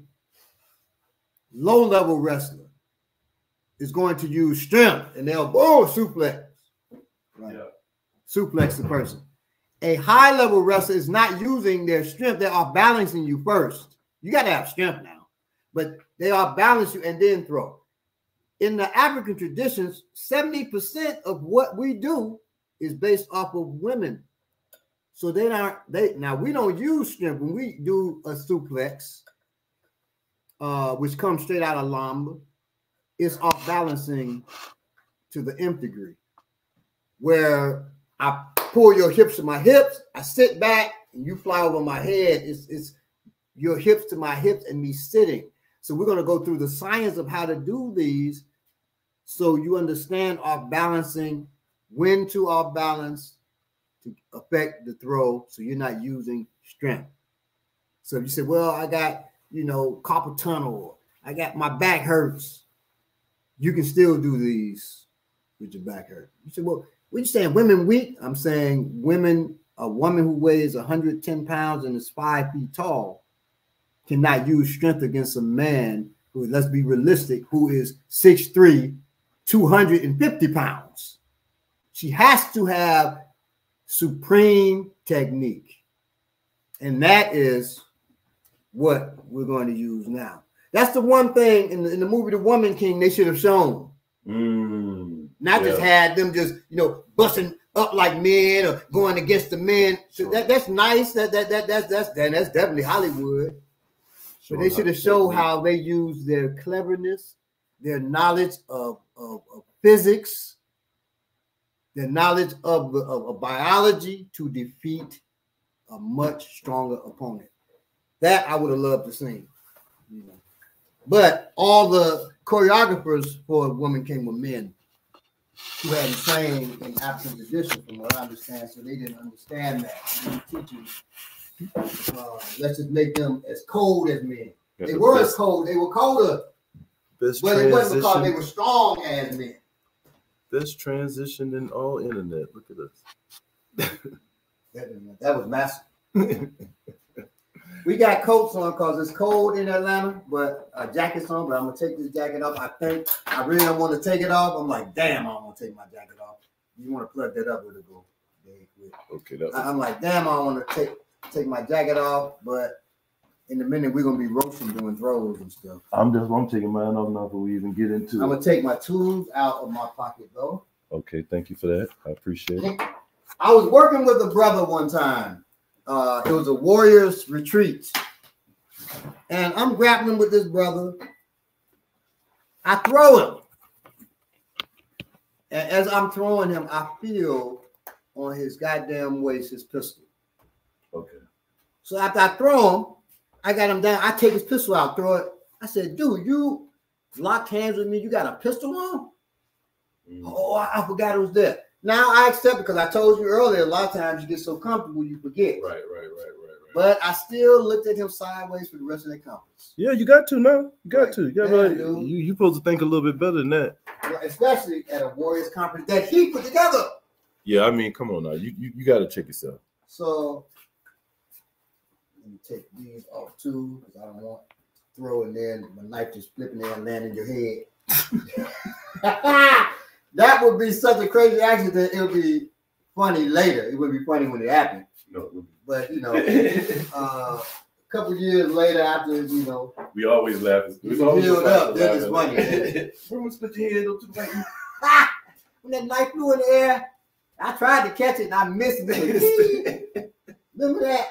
low-level wrestler is going to use strength and they'll boom suplex. Right. Yeah. Suplex the person. A high-level wrestler is not using their strength, they are balancing you first. You got to have strength now, but they are balance you and then throw. In the African traditions, 70% of what we do is based off of women. So they aren't they now we don't use strength when we do a suplex, uh, which comes straight out of lamba, it's off balancing to the nth degree, where I pull your hips to my hips, I sit back, and you fly over my head. It's it's your hips to my hips and me sitting. So we're going to go through the science of how to do these so you understand off balancing, when to off balance to affect the throw so you're not using strength. So if you say, well, I got, you know, carpal tunnel, I got my back hurts, you can still do these with your back hurt. You say, well, when you saying women weak, I'm saying women, a woman who weighs 110 pounds and is five feet tall cannot use strength against a man who, let's be realistic, who is 6'3, 250 pounds. She has to have supreme technique. And that is what we're going to use now. That's the one thing in the, in the movie The Woman King they should have shown. Mm, Not just had them just, you know, busting up like men or going against the men. So that, that's nice. That that that that's that's that's definitely Hollywood. But they should have how- showed how they use their cleverness, their knowledge of, of, of physics, their knowledge of, of, of biology to defeat a much stronger opponent. That I would have loved to see. You know. But all the choreographers for Woman King were men who hadn't trained in African tradition, from what I understand, so they didn't understand that. They were teaching, uh, let's just make them as cold as men. Got They the were as cold, they were colder, Best but it wasn't because they were strong as men. best transition in all internet. Look at us. That, that was massive. We got coats on because it's cold in Atlanta, but uh, jackets on. But I'm gonna take this jacket off. I think I really don't want to take it off. I'm like, damn, I don't want to take my jacket off. You want to plug that up with it go? okay, that was, I'm like, damn, I want to take take my jacket off. But in a minute, we're gonna be roasting doing throws and stuff. I'm just I'm taking mine off now before we even get into I'm it. gonna take my tools out of my pocket though. Okay, thank you for that. I appreciate it. I was working with a brother one time. Uh, it was a Warriors retreat. And I'm grappling with this brother. I throw him. And as I'm throwing him, I feel on his goddamn waist his pistol. Okay. So after I throw him, I got him down. I take his pistol out, throw it. I said, dude, you locked hands with me. You got a pistol on? Mm. Oh, I, I forgot it was there. Now I accept it because I told you earlier, a lot of times you get so comfortable you forget. Right, right, right, right, right. But I still looked at him sideways for the rest of that conference. Yeah, you got to now. You got Right. to. You, got Yeah, to, dude. you you supposed to think a little bit better than that. Especially at a Warriors conference that he put together. Yeah, I mean, come on now. You you, you got to check yourself. So let me take these off too, because I don't want throwing then my knife just flipping there and land in your head. that would be such a crazy accident. It would be funny later. It would be funny when it happened. No, But you know, uh, a couple years later, after you know, we always laugh. We always build laugh up, then it's funny. Bro, split your head up to the right. when that knife flew in the air, I tried to catch it and I missed it. Remember that?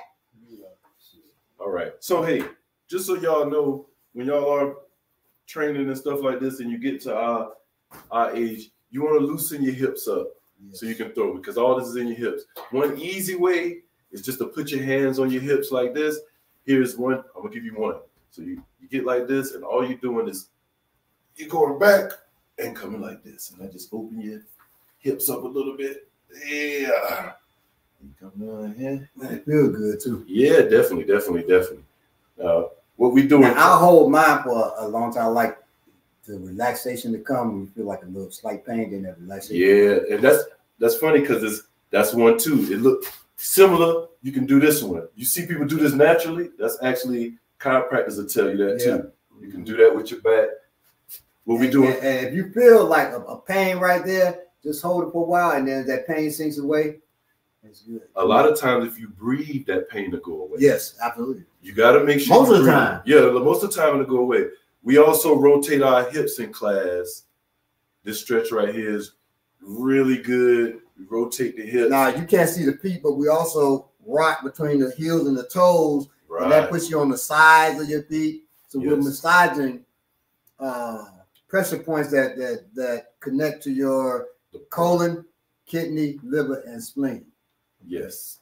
All right. So hey, just so y'all know, when y'all are training and stuff like this, and you get to our our age, you want to loosen your hips up so you can throw because all this is in your hips. One easy way is just to put your hands on your hips like this. Here's one. I'm gonna give you one. So you, you get like this, and all you're doing is you're going back and coming like this, and I just open your hips up a little bit. Yeah. You come down here. Man, it feels good too. Yeah, definitely, definitely, definitely. Uh, what we doing? Now, I'll hold mine for a long time. Like the relaxation to come, you feel like a little slight pain, then that relaxation. Yeah, and that's that's funny because it's that's one too. It look similar. You can do this one. You see people do this naturally. That's actually chiropractors will tell you that Yeah. too. You can do that with your back. What we And- doing? And, and if you feel like a, a pain right there, just hold it for a while, and then that pain sinks away. It's good. A lot of times, if you breathe, that pain will go away. Yes, absolutely. You got to make sure. Most of the breathe. time. Yeah, the- most of the time it'll go away. We also rotate our hips in class. This stretch right here is really good. We rotate the hips. Now you can't see the feet, but we also rock between the heels and the toes, right. and that puts you on the sides of your feet. So we're massaging uh, pressure points that that that connect to your colon, kidney, liver, and spleen. Yes.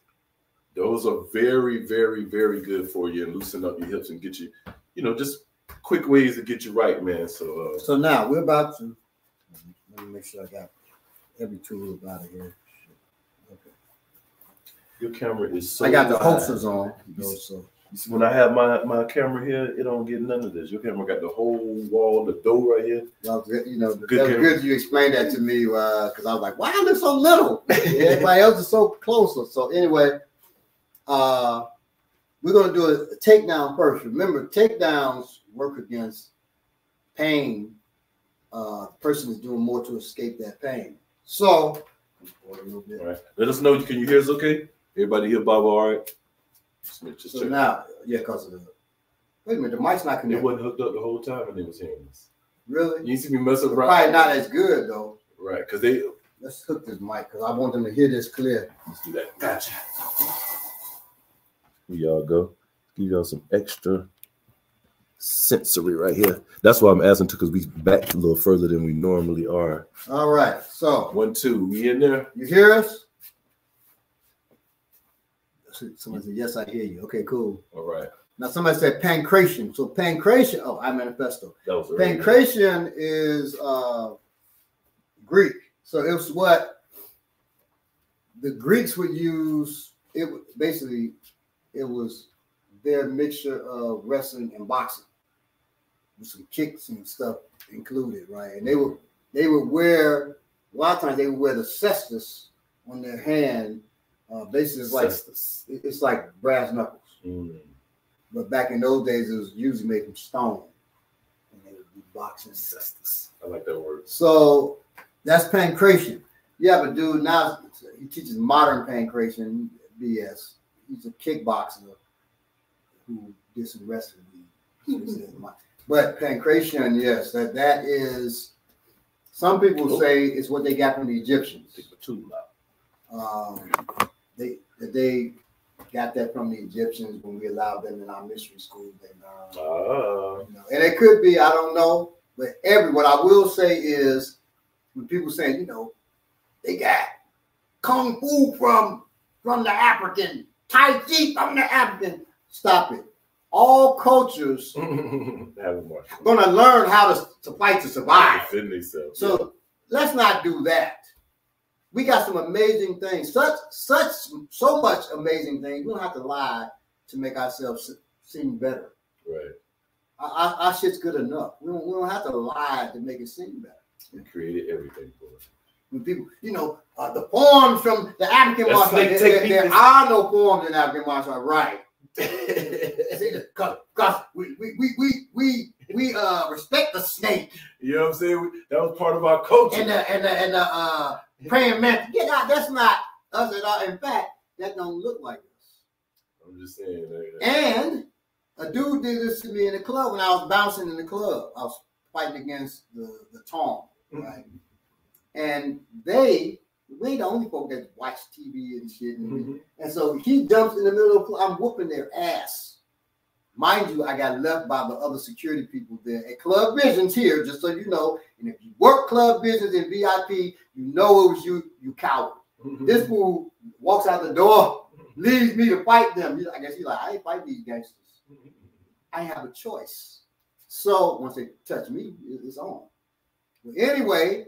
Those are very, very, very good for you and loosen up your hips and get you, you know, just quick ways to get you right, man. So uh So now we're about to. Let me make sure I got every tool out of here. Okay. your camera is so I got the hoaxers on. though, so see, when I have my, my camera here, it don't get none of this. Your camera got the whole wall, the door right here. Well, you know, Good that was camera. good you explained that to me because I was like, why I look so little? Everybody else is so closer. So anyway, uh, we're gonna do a takedown first. Remember, takedowns work against pain. Uh, the person is doing more to escape that pain. So, a. All right. Let us know. Can you hear us okay? Everybody hear Bob all right? Just, make- So check. now, yeah, because of the wait a minute, the mic's not connected. It connected. wasn't hooked up the whole time and they was hearing us. Really? You see me messing around? Probably not as good though. Right, because they Let's hook this mic because I want them to hear this clear. Let's do that. Gotcha. Here y'all go. Give y'all some extra sensory right here. That's why I'm asking to because we back a little further than we normally are. All right. So One, two, we in there. you hear us? Someone said, Yes, I hear you. Okay, cool. All right. Now somebody said pankration. So pankration, oh, I manifesto. That was. Pankration is uh Greek. So it's what the Greeks would use. It basically it was their mixture of wrestling and boxing with some kicks and stuff included, right? And they would they would wear a lot of times they would wear the cestus on their hand. Uh, basically, it's like it's like brass knuckles. Mm. But back in those days, it was usually made from stone, and they would be boxing. Cestus. I like that word. So that's pankration. You have a dude now. He teaches modern pankration BS. He's a kickboxer who did some wrestling. So he says, "My-" But pankration, yes, that that is. Some people say it's what they got from the Egyptians. Um, they that they got that from the Egyptians when we allowed them in our mystery schools. They learned, Ah. you know. and it could be I don't know, but every what I will say is when people say you know they got kung fu from from the African, Tai Chi from the African. Stop it. All cultures gonna learn how to, to fight to survive. So let's not do that. We got some amazing things, such such so much amazing things. We don't have to lie to make ourselves seem better. right. Our, our, our shit's good enough. We don't, we don't have to lie to make it seem better. We created everything for us. When people, you know, uh, the forms from the African That's martial like there, technique are no forms in African martial art, right? Because we, we, we, we, we, we uh, respect the snake you know what I'm saying? That was part of our culture. and the and the and the uh praying man. Get out. That's not us at all. In fact, that don't look like us. I'm just saying. like, And a dude did this to me in the club when I was bouncing in the club. I was fighting against the the Tom, right? And they we ain't the only folk that watch TV and shit. And, Mhm. and so he jumps in the middle of the club. I'm whooping their ass. Mind you, I got left by the other security people there at Club Visions here, just so you know. And if you work Club Visions in VIP, you know it was you, you coward. Mm-hmm. This fool walks out the door, leaves me to fight them. He- I guess he's like, I ain't fight these gangsters. Mm-hmm. I have a choice. So once they touch me, it's on. But anyway,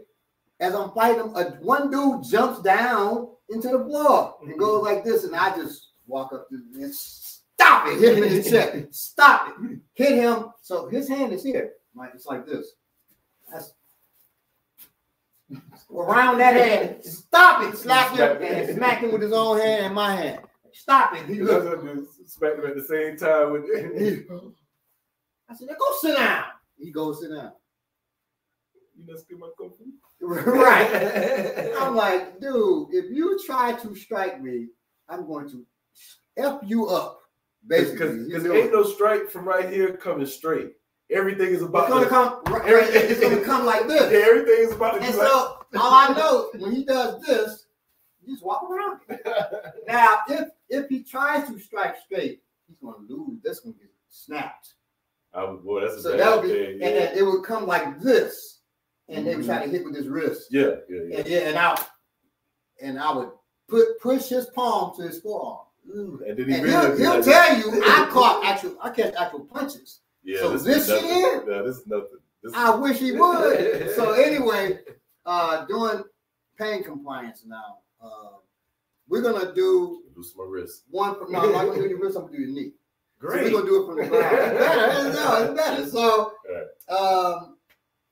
as I'm fighting them, a, one dude jumps down into the floor and goes mm-hmm. like this, and I just walk up to him and stop it, hit him in the chest, stop it, hit him. So his hand is here, like it's like this. That's around that hand. Stop it. Slap him and smack him with his own hand and my hand. Stop it. He looked. guys are just smack them at the same time with I said, go sit down. He goes sit down. you know still my fu. right. I'm like, dude, if you try to strike me, I'm going to F you up. Basically. Because ain't no strike from right here coming straight. Everything is about it's gonna to, come right, it's gonna come like Yeah, this. everything is about to And so all I know when he does this, you just walk around. Now, if if he tries to strike straight, he's gonna lose. That's gonna get snapped. Would, boy, that's a So bad that would be, thing. and Yeah, then it would come like this, and they would try to mm-hmm. hit with his wrist. yeah, yeah. yeah. And yeah, and I and I would put push his palm to his forearm. Ooh. And then he And really he'll, he'll like, tell you I caught actual I catch actual punches. Yeah, So this, this is nothing. here- No, this is nothing. This I wish he would. so anyway, uh doing pain compliance now. Uh we're gonna do lose my wrist. one from no, I'm not gonna do your wrist, I'm gonna do your knee. Great. So we're gonna do it from the ground. It's better, it's, no, it's better. So um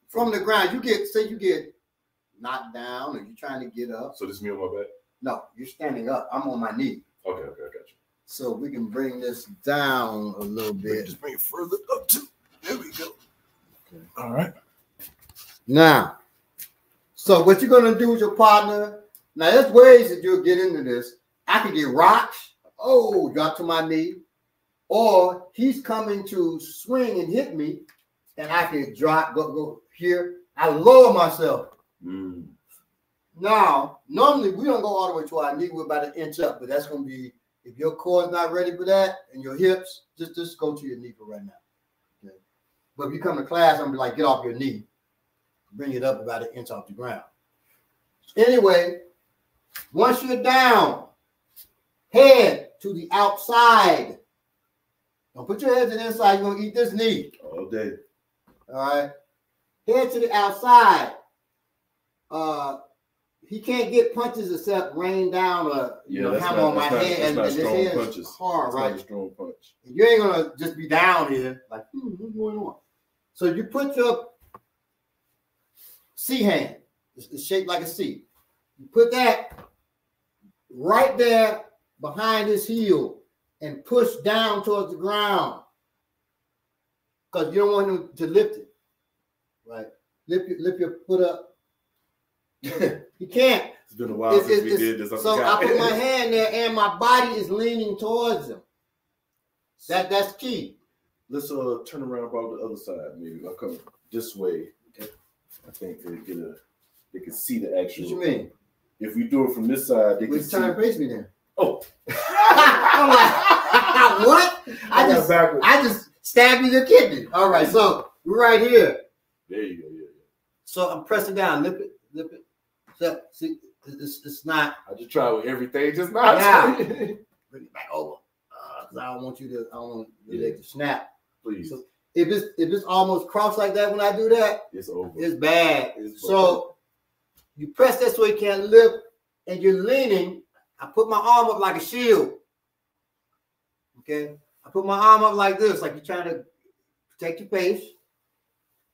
from the ground, you get say you get knocked down or you're trying to get up. So this me on my back. No, you're standing up. I'm on my knee. Okay, okay, I got you. So we can bring this down a little bit. Just bring it further up too. There we go. All right. Now, so what you're gonna do with your partner? Now, there's ways that you'll get into this. I can get rocks. Oh, drop to my knee, or he's coming to swing and hit me, and I can drop, go, go here. I lower myself. Mm. Now, normally we don't go all the way to our knee. We're about an inch up, but that's gonna be if your core is not ready for that and your hips, just just go to your knee for right now. Okay. But if you come to class, I'm gonna be like, get off your knee, bring it up about an inch off the ground. Anyway, once you're down, head to the outside. Don't put your head to the inside. You're gonna eat this knee. All day. All right. Head to the outside. Uh he can't get punches except rain down or you Yeah, know hammer on my not- head and, and this is punches. hard, right? strong punch. You ain't gonna just be down here like hmm, what's going on. So you put your C hand, it's, it's shaped like a C. You put that right there behind his heel and push down towards the ground because you don't want him to lift it. Right? Lift your, lift your foot up. he can't. It's been a while It's- since we did this. So. I put my hand there and my body is leaning towards him. That that's key. Let's uh turn around about the other side. Maybe I'll come this way. I think they get a they can see the actual. What you mean? If we do it from this side, they can Which see. time face me then? Oh, I'm like, what? I got just backwards. I just stabbed you in your kidney. All right, so we're right here. There you go. Yeah, So I'm pressing down, lip it, lip it. See, it's, it's not. I just try with everything just not. Yeah. bring it back over. Uh, because I don't want you to, I don't want your leg to snap. Please, So- If it's if it's almost crossed like that when I do that, it's over. it's bad. It's So you press that so you can't lift, and you're leaning. I put my arm up like a shield. Okay, I put my arm up like this, like you're trying to protect your face,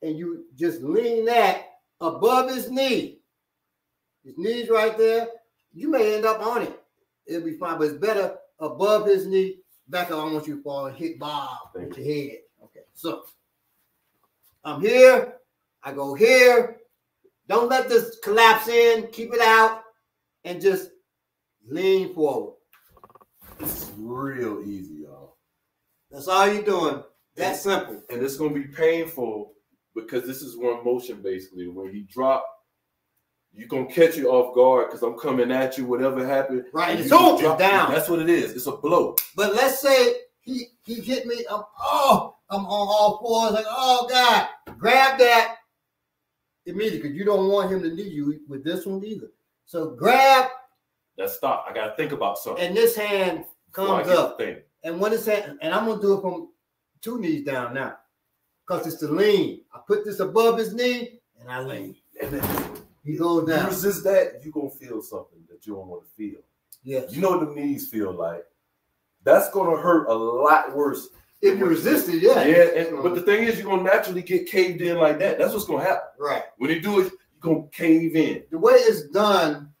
and you just lean that above his knee. His knee's right there. You may end up on it. It'll be fine, but it's better above his knee. Back up. I want you to fall and hit Bob Thank with your head. Okay, so I'm here. I go here. Don't let this collapse in. Keep it out and just lean forward. It's real easy, y'all. That's all you're doing. That's simple. And it's gonna be painful because this is one motion basically. When you drop, you're gonna catch you off guard because I'm coming at you. Whatever happened, Right. It's over. down. That's what it is. It's a blow. But let's say he he hit me. I'm oh, I'm on all fours. Like oh god, grab that immediately because you don't want him to knee you with this one either. So grab That's stop. I gotta think about something. and this hand comes up. thing. And when it's hand, and I'm gonna do it from two knees down now, because it's the lean. I put this above his knee and I lean. Then He goes you resist that, you're gonna feel something that you don't want to feel. Yeah. You know what the knees feel like. That's gonna hurt a lot worse If you resist it, yeah. Yeah, and, but the thing is, you're gonna naturally get caved in like that. That's what's gonna happen. right. When you do it, you're gonna cave in. The way it's done,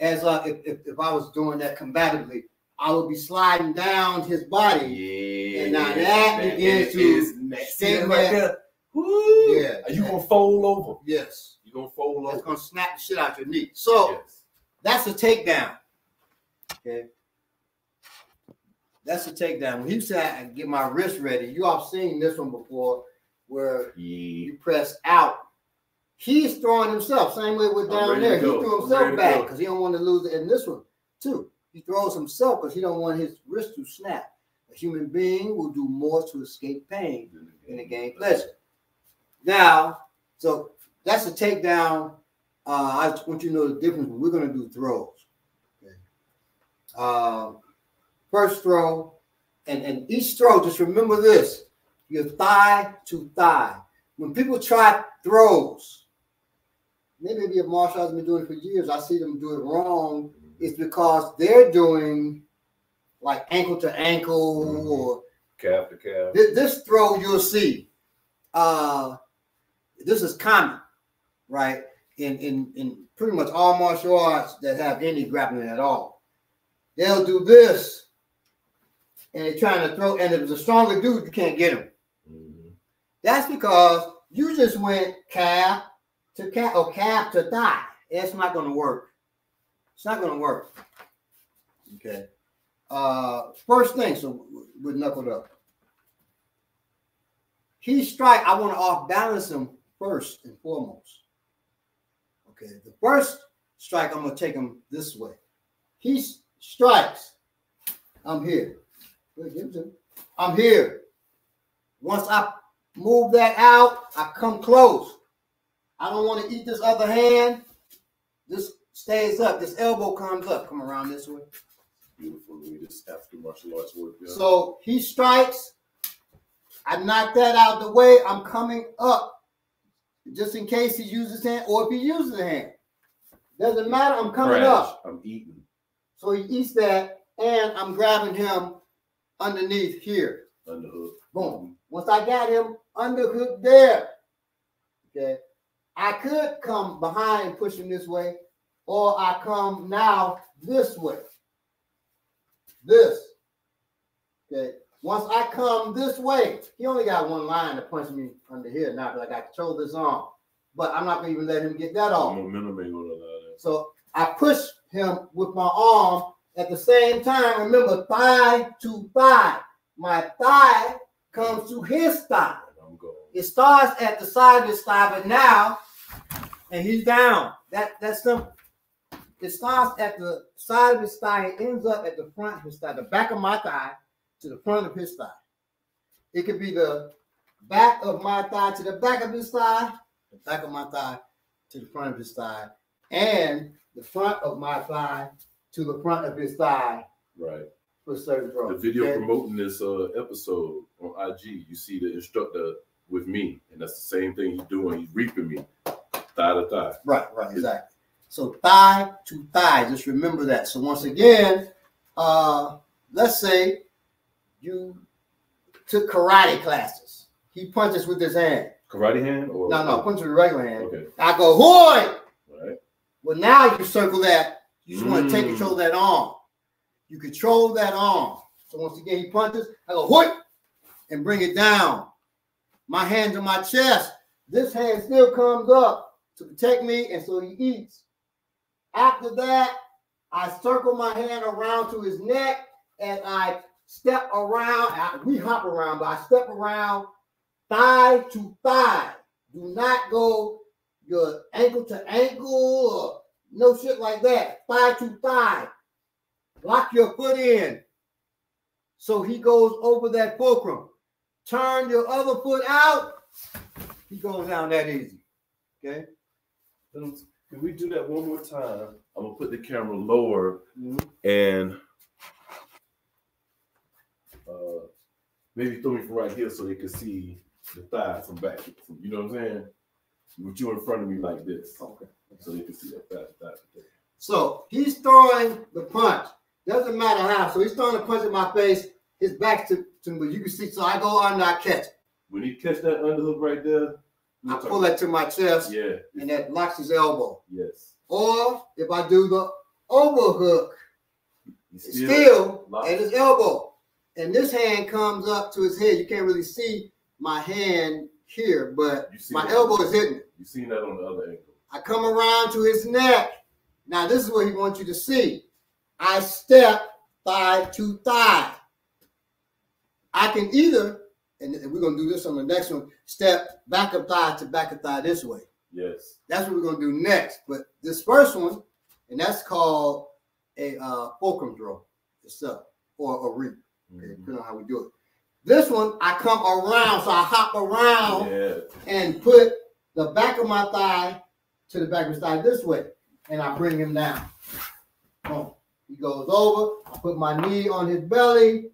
as uh, if, if if I was doing that combatively, I would be sliding down his body. Yeah. And now that begins to is sting right that- there. Woo. Yeah. Are you gonna fold over? Yes. Gonna fold That's over? gonna snap the shit out your knee. So Yes. that's a takedown. Okay. That's a takedown. When he said I get my wrist ready, you all seen this one before where Yeah. you press out. He's throwing himself, same way with down there. He threw himself back because he don't want to lose it in this one too. He throws himself because he don't want his wrist to snap. A human being will do more to escape pain than to gain pleasure. Now, so that's a takedown. Uh, I want you to know the difference. We're going to do throws. Okay. Uh, first throw, and, and each throw, just remember this your thigh to thigh. When people try throws, maybe be a martial arts been doing it for years. I see them do it wrong. It's because they're doing like ankle to ankle Mhm. or Calf to calf. this, this throw you'll see. Uh, this is common, right? In, in in pretty much all martial arts that have any grappling at all. They'll do this, and they're trying to throw. And if it's a stronger dude, you can't get him. Mhm. That's because you just went calf to calf or calf to thigh. It's not going to work. It's not going to work. Okay. Uh, first thing, so we're knuckled up. He strike. I want to off balance him first and foremost. Okay. The first strike, I'm going to take him this way. He strikes. I'm here. Wait, give it to him. I'm here. Once I move that out, I come close. I don't want to eat this other hand. This stays up. This elbow comes up. Come around this way. Beautiful. We just African martial arts work. Yeah. So he strikes. I knock that out the way. I'm coming up just in case he uses hand or if he uses a hand. Doesn't matter. I'm coming Crash. up. I'm eating. So he eats that and I'm grabbing him underneath here. Underhook. Boom. Once I got him underhook there, okay, I could come behind and push him this way, or I come now this way. This. Okay. Once I come this way, he only got one line to punch me under here now because I got control this arm. But I'm not gonna even let him get that off. Momentum ain't gonna allow that. So I push him with my arm at the same time. Remember, thigh to thigh. My thigh comes to his thigh. It starts at the side of his thigh, but now, and he's down. That that's simple. It starts at the side of his thigh. It ends up at the front of his thigh, the back of my thigh to the front of his thigh. It could be the back of my thigh to the back of his thigh, the back of my thigh to the front of his thigh, and the front of my thigh to the front of his thigh Right. for certain throws. The video okay? promoting this uh, episode on IG, you see the instructor with me, and that's the same thing he's doing. He's reaping me thigh to thigh. Right, right, exactly. So thigh to thigh, just remember that. So once again, uh, let's say you took karate classes. He punches with his hand. Karate hand or No, no, punch with regular hand. Okay. I go, hoy! Right. Well, now you circle that. You just want to take Mm. control of that arm. You control that arm. So once again, he punches. I go, hoy! And bring it down. My hands on my chest. This hand still comes up to protect me, and so he eats. After that, I circle my hand around to his neck and I step around. I- we hop around, but I step around thigh to thigh. Do not go your ankle to ankle or no shit like that. Thigh to thigh. Lock your foot in. So he goes over that fulcrum. Turn your other foot out. He goes down that easy. Okay. Can we do that one more time? I'm gonna put the camera lower Mhm. and uh, maybe throw me from right here so they can see the thigh from back. You know what I'm saying? With you in front of me like this, Okay. so they can see that thigh. thigh. So he's throwing the punch. Doesn't matter how. So he's throwing a punch in my face. his back to, to me. You can see, so I go under, I catch. When he catch that underhook right there, I pull that to my chest, yeah, and that locks his elbow. yes. Or if I do the overhook, still locked. at his elbow. And this hand comes up to his head. You can't really see my hand here, but You see my that. elbow is hitting it. You seen that on the other angle. I come around to his neck. Now, this is what he wants you to see. I step thigh to thigh. I can either, and we're going to do this on the next one, step back of thigh to back of thigh this way. Yes. That's what we're going to do next. But this first one, and that's called a uh, fulcrum throw itself or a reap, okay, Mhm. depending on how we do it. This one, I come around, so I hop around Yeah. and put the back of my thigh to the back of his thigh this way, and I bring him down. Boom. He goes over. I put my knee on his belly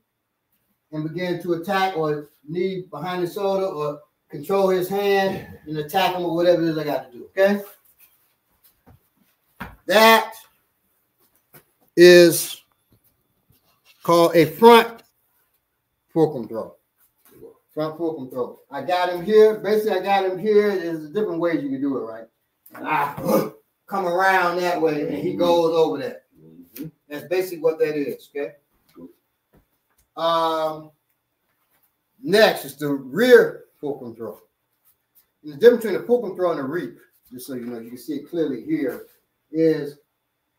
and begin to attack, or knee behind his shoulder, or control his hand and attack him, or whatever it is I got to do. Okay. That is called a front fulcrum throw front fulcrum throw. I got him here. Basically, I got him here. There's different ways you can do it, right? And I come around that way, and he goes over that. Mhm. That's basically what that is. Okay. Um. Next is the rear fulcrum throw. And the difference between a fulcrum throw and a reap, just so you know, you can see it clearly here, is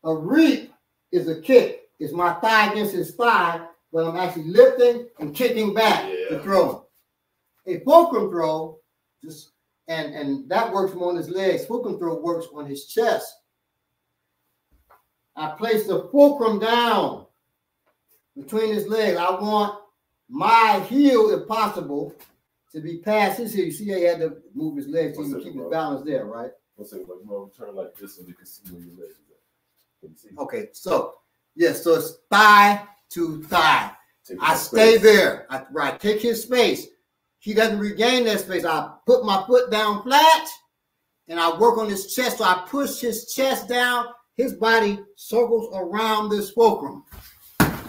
a reap is a kick. It's my thigh against his thigh, but I'm actually lifting and kicking back to throw. A fulcrum throw, just and and that works more on his legs. Fulcrum throw works on his chest. I place the fulcrum down between his legs. I want my heel, if possible, to be past his heel. You see how he had to move his legs to What's keep his balance there, right? One second, like, you want to turn like this so we can see where your legs is at. Can you see? Okay, so yes, so it's thigh to thigh. I stay space. there. I right, take his space. He doesn't regain that space. I put my foot down flat and I work on his chest. So I push his chest down. His body circles around this fulcrum. And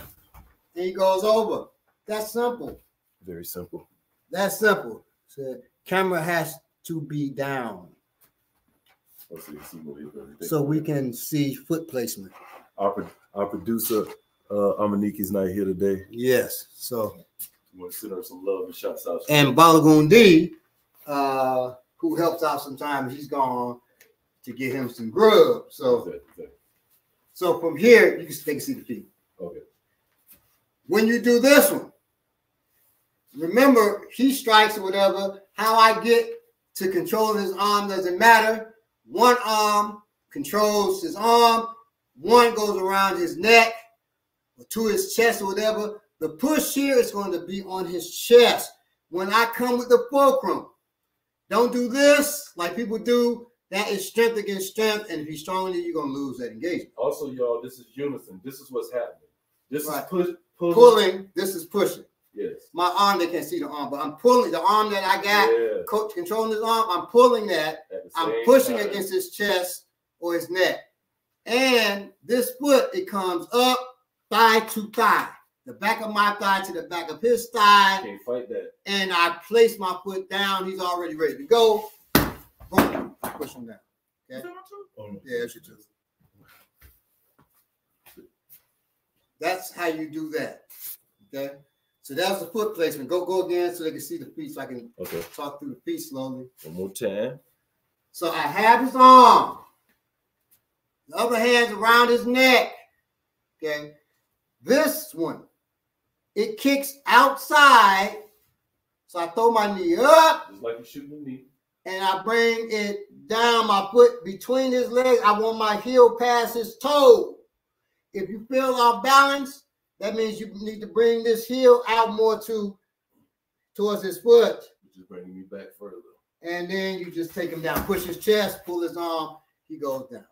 he goes over. That's simple. Very simple. That's simple. So camera has to be down Let's see, see what he's doing. so we can see foot placement. Our, our producer, uh, Amaniki's not here today. Yes. So We want to send her some love and shots out. and Balagoon D, uh, who helps out sometimes, he's gone to get him some grub. So, Exactly, exactly. so from here, you can, they can see the feet. Okay. When you do this one, remember he strikes or whatever. How I get to control his arm doesn't matter. One arm controls his arm, one goes around his neck or to his chest or whatever. The push here is going to be on his chest. When I come with the fulcrum, don't do this like people do. That is strength against strength, and if he's strong enough, you're gonna lose that engagement. Also, y'all, this is unison. This is what's happening. This Right. is push, pull. Pulling, this is pushing. Yes. My arm, they can't see the arm, but I'm pulling the arm that I got, yeah. coach controlling his arm. I'm pulling that. I'm pushing time. against his chest or his neck. And this foot, it comes up thigh to thigh, the back of my thigh to the back of his thigh. Can't fight that. And I place my foot down. He's already ready to go. Boom, push him down. Okay. That? Oh. Yeah, that's your tooth. That's how you do that. Okay. So that's the foot placement. Go go again so they can see the feet so I can Okay. talk through the feet slowly. One more time. So I have his arm. The other hand's around his neck. Okay. This one, it kicks outside. So I throw my knee up Just like you shooting me. and I bring it down my foot between his legs. I want my heel past his toe. If you feel off balance, that means you need to bring this heel out more to towards his foot. Which is bringing me back further. And then you just take him down, push his chest, pull his arm, he goes down.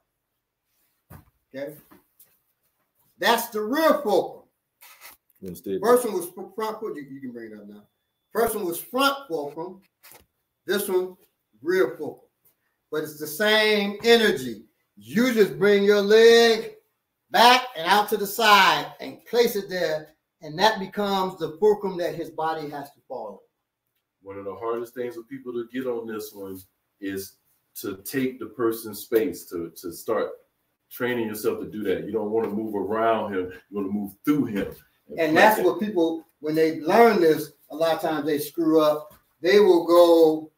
Okay. That's the rear fulcrum. You understand? First one was front foot. You, you can bring it up now. First one was front fulcrum. This one, rear fulcrum. But it's the same energy. You just bring your leg back and out to the side and place it there and that becomes the fulcrum that his body has to follow. One of the hardest things for people to get on this one is to take the person's space, to, to start training yourself to do that. You don't want to move around him, you want to move through him. And that's what people, when they learn this, a lot of times they screw up. They will go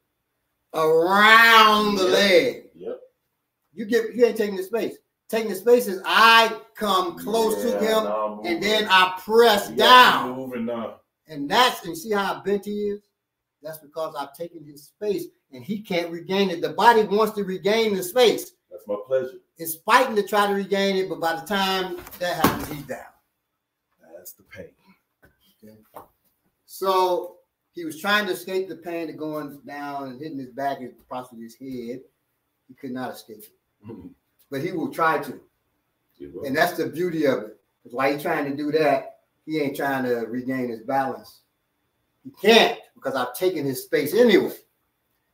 around the Yep. leg. Yep. You get you ain't taking the space. Taking the space is I come close to him and then I press Yeah, down. Moving now. And that's and see how bent he is? That's because I've taken his space and he can't regain it. The body wants to regain the space. That's my pleasure. It's fighting to try to regain it, but by the time that happens, he's down. That's the pain. So he was trying to escape the pain of going down and hitting his back and possibly his head. He could not escape it, mm-hmm. but he will try to. Well, And that's the beauty of it. While he's trying to do that, he ain't trying to regain his balance. He can't because I've taken his space anyway.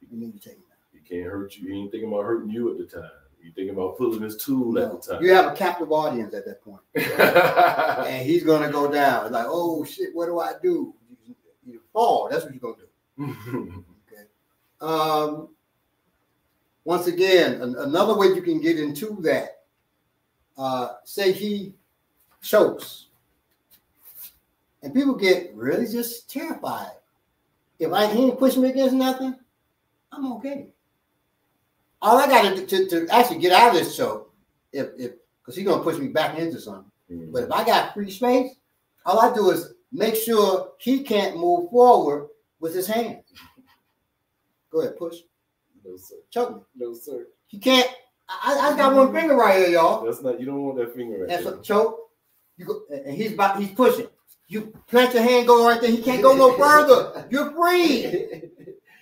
You need to take him he can't hurt you. He ain't thinking about hurting you at the time. He thinking about pulling his tool down. at the time. You have a captive audience at that point. and he's gonna go down. It's like, oh shit, what do I do? You, you fall. That's what you're gonna do. Okay. Um, once again, an- another way you can get into that. Uh, say he chokes, and people get really just terrified. If I he ain't push me against nothing, I'm okay. All I got to do to, to actually get out of this choke, if if because he's gonna push me back into something. Mhm. But if I got free space, all I do is make sure he can't move forward with his hand. Go ahead, push, no sir. choke me. No sir. He can't. I, I got one finger right here, y'all. That's not. You don't want that finger right That's there. a choke. You go, and he's about. He's pushing. You plant your hand, go right there. He can't go no further. You're free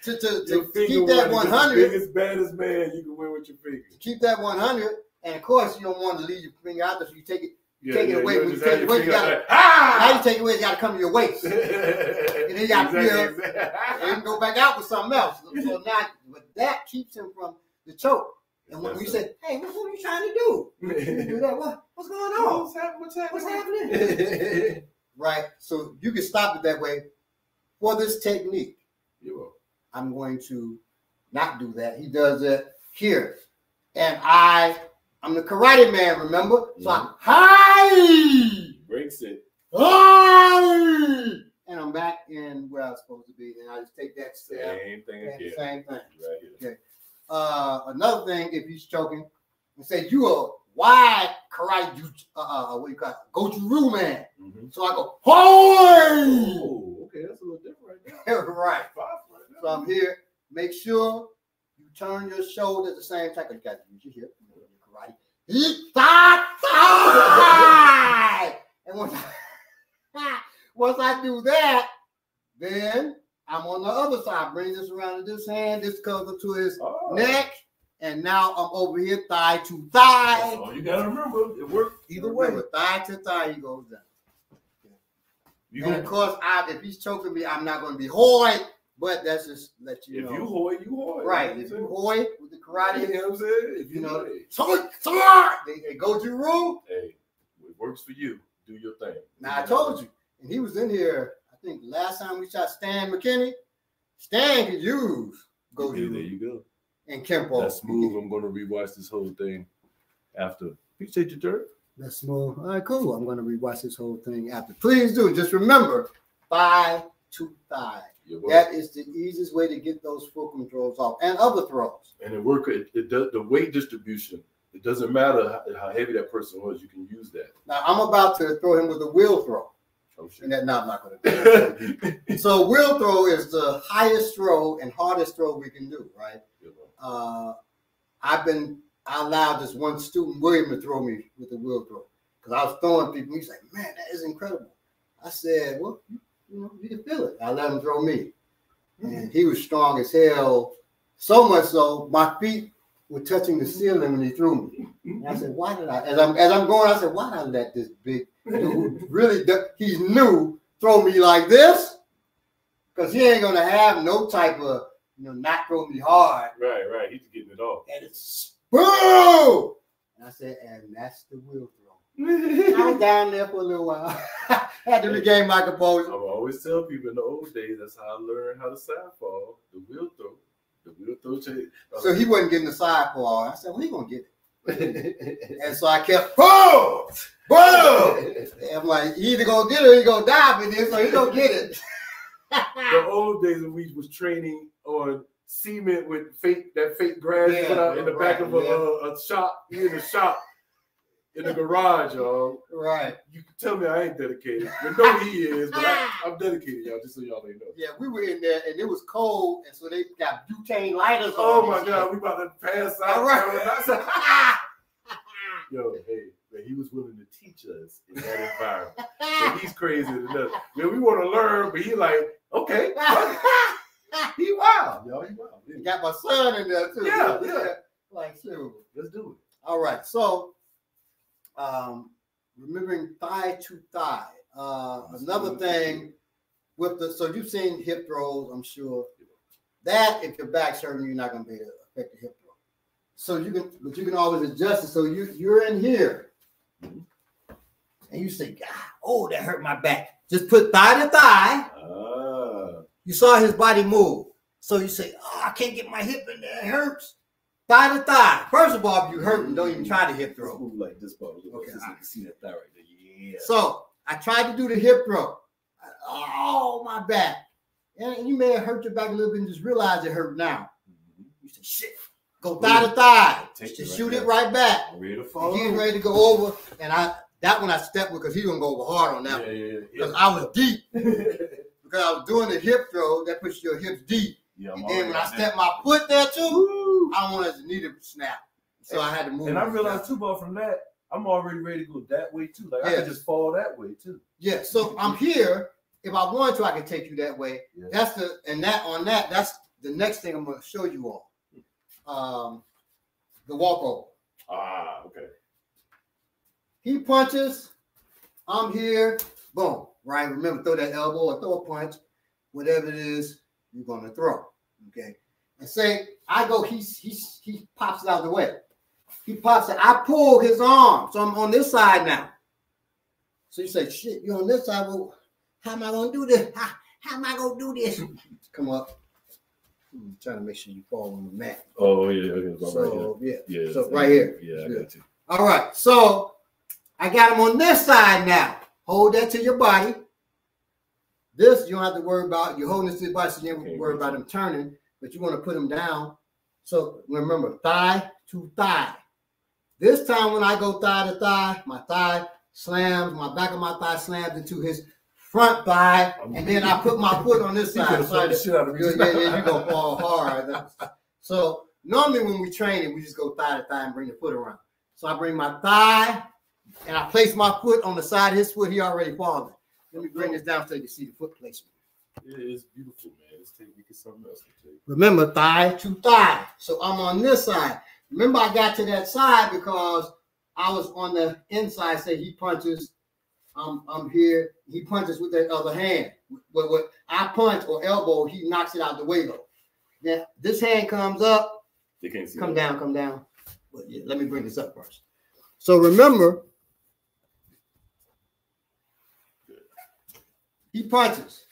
to to, to keep that one the 100. Biggest, baddest man you can win with your finger. Keep that 100. And of course, you don't want to leave your finger out there, so you take it. Yeah, Take it away, you when you take it away, you gotta- like, Now you ah! take it away, it's got to come to your waist. and then you got feel- and go back out with something else. So now, but that keeps him from the choke. And when we say, "Hey, what, what are you trying to do?" Do that. What, what's going on? What's happening? What's happening? What's happening? right. So you can stop it that way. For this technique. I'm going to not do that. He does it here, and I, I'm the karate man. Remember? So I, hi, Breaks it. hi, and I'm back in where I was supposed to be, and I just take that step. Same thing again. Same thing. Right here. Uh, another thing, if he's choking, and say you a wide karate, ju- uh, uh, what you call it? Goju-Ryu man. Mhm. So I go, hoy! Oh, okay, that's a little different right there. right. Five right there. So I'm here. Make sure you turn your shoulder at the same time. You got to use your hip. Your karate. Eat that side. And once I, once I do that, then I'm on the other side. Bring this around to this hand. This comes up to his Oh, neck. And now I'm over here, thigh to thigh. All you gotta remember. It worked either way. Remember, thigh to thigh, he goes down. You and gonna, of course, I, if he's choking me, I'm not going to be hoy, but that's just let you if know. If you hoy, you hoy. right. You If you hoy with the karate. You know what I'm saying? If you you know, know, so, so, they, they go to room. hey, it works for you. Do your thing. Now, I told you, and he was in here, I think last time we shot Stan McKinney, Stan could use go there you go. and Kempo. That's smooth. I'm gonna rewatch this whole thing after. Appreciate you, Dirk. That's smooth. All right, cool. I'm going to rewatch this whole thing after. Please do. Just remember, thigh to thigh. That is the easiest way to get those fulcrum throws off and other throws. and it work. It, it does the weight distribution. It doesn't matter how, heavy that person was. You can use that. Now I'm about to throw him with a wheel throw. Oh And that no, I'm not going to do so wheel throw is the highest throw and hardest throw we can do, right? You're. Uh, I've been I allowed this one student William to throw me with the wheel throw because I was throwing people. He's like, man, that is incredible. I said, well, you, you know, you can feel it. I let him throw me, and he was strong as hell. So much so, my feet were touching the ceiling when he threw me. And I said, why did I? As I'm as I'm going, I said, why did I let this big dude really? He's new. Throw me like this, because he ain't gonna have no type of you know not throw me hard. Right, right. He's getting it off. And it's boom. And I said, and that's the throw. I was down there for a little while. Had to regain my I composure. will always tell people in the old days that's how I learned how to side fall. The wheel throw. The wheel throw change. Uh, so he wasn't getting the side ball. I said, well, he gonna get it. And so I kept, boom, boom. And I'm like, he either gonna get it or he gonna die with it, so he gonna get it. the old days when we was training on cement with fake that fake grass Yeah, put out in the back of a, yeah. a, a shop. In the shop in the garage, y'all. right. You can tell me I ain't dedicated. You know he is, but I, I'm dedicated, y'all. Just so y'all ain't know. Yeah, we were in there and it was cold, and so they got butane lighters. Oh on my and God, we about to pass out. All right. I said! Yo, hey, man, he was willing to teach us in that environment. So shit. he's crazy enough. Man, we want to learn, but he like, okay, he wild, y'all. He wild. You got my son in there too. Yeah, yeah. Like, shoot. Let's do it. All right, so um, remembering thigh to thigh. Uh, another thing with the so you've seen hip throws, I'm sure. That if your back's hurting, you're not gonna be able to affect the hip throw. So you can, but you can always adjust it. So you you're in here, and you say, "God, oh, that hurt my back." Just put thigh to thigh. Ah, You saw his body move. So you say, Oh, I can't get my hip in there. It hurts. Thigh to thigh. First of all, if you hurt, don't even try the hip throw. move like this, ball. Okay, Okay, so you can see that thigh right there. Yeah. So I tried to do the hip throw. Oh, my back. And you may have hurt your back a little bit and just realize it hurt now. Mhm. You say, shit. Go thigh to thigh. Take it Just right shoot it right back. Ready to fall? Getting ready to go over. And I that one I stepped with because he gonna go over hard on that yeah, one. yeah. Because I was deep. Because I was doing the hip throw, that puts your hips deep. yeah, And then when I stepped my foot there too! I wanted to need to snap. So I had to move. And I realized too, ball from that, I'm already ready to go that way too. Like I could just fall that way too. Yeah, so I'm here. If I wanted to, I could take you that way. Yeah. That's the and that on that, that's the next thing I'm gonna show you all. Um the walkover. Ah, okay. He punches, I'm here, boom. Right. Remember, throw that elbow or throw a punch, whatever it is you're gonna throw. Okay. And say I go, he's he's he pops it out of the way. He pops it, I pull his arm. So I'm on this side now. So you say, shit, you're on this side. Well, how am I gonna do this? How, how am I gonna do this? Come up. I'm trying to make sure you fall on the mat. Oh yeah, okay. about right So yeah. Yeah. so right here. Yeah, I Yeah. got you. All right, so I got him on this side now. Hold that to your body. This you don't have to worry about. You're holding this to your body, so you don't have to worry about him turning, but you want to put him down. So remember, thigh to thigh. This time when I go thigh to thigh, my thigh slams, my back of my thigh slams into his front thigh, and then I put my foot on this side. So the shit out of me. yeah, yeah, you're gonna fall hard. So normally when we train it, we just go thigh to thigh and bring the foot around. So I bring my thigh and I place my foot on the side of his foot. He already fallen. Let me bring this down so you can see the foot placement. Yeah, it's beautiful, taking get something else to take. Remember, thigh to thigh. So I'm on this side. Remember, I got to that side because I was on the inside. Say he punches, I'm I'm here. He punches with that other hand. What what I punch or elbow, he knocks it out the way though. Then this hand comes up, They can't see. come that. down, come down. But yeah, let me bring this up first. So remember, he punches.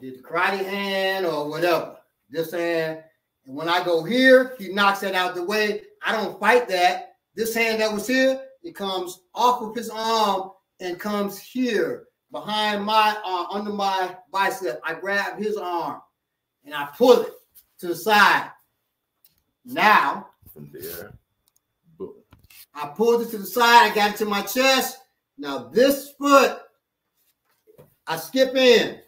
Did the karate hand or whatever. This hand. And when I go here, he knocks that out the way. I don't fight that. This hand that was here, it comes off of his arm and comes here behind my arm, under my bicep. I grab his arm and I pull it to the side. Now From there, boom. I pulled it to the side. I got it to my chest. Now this foot, I skip in.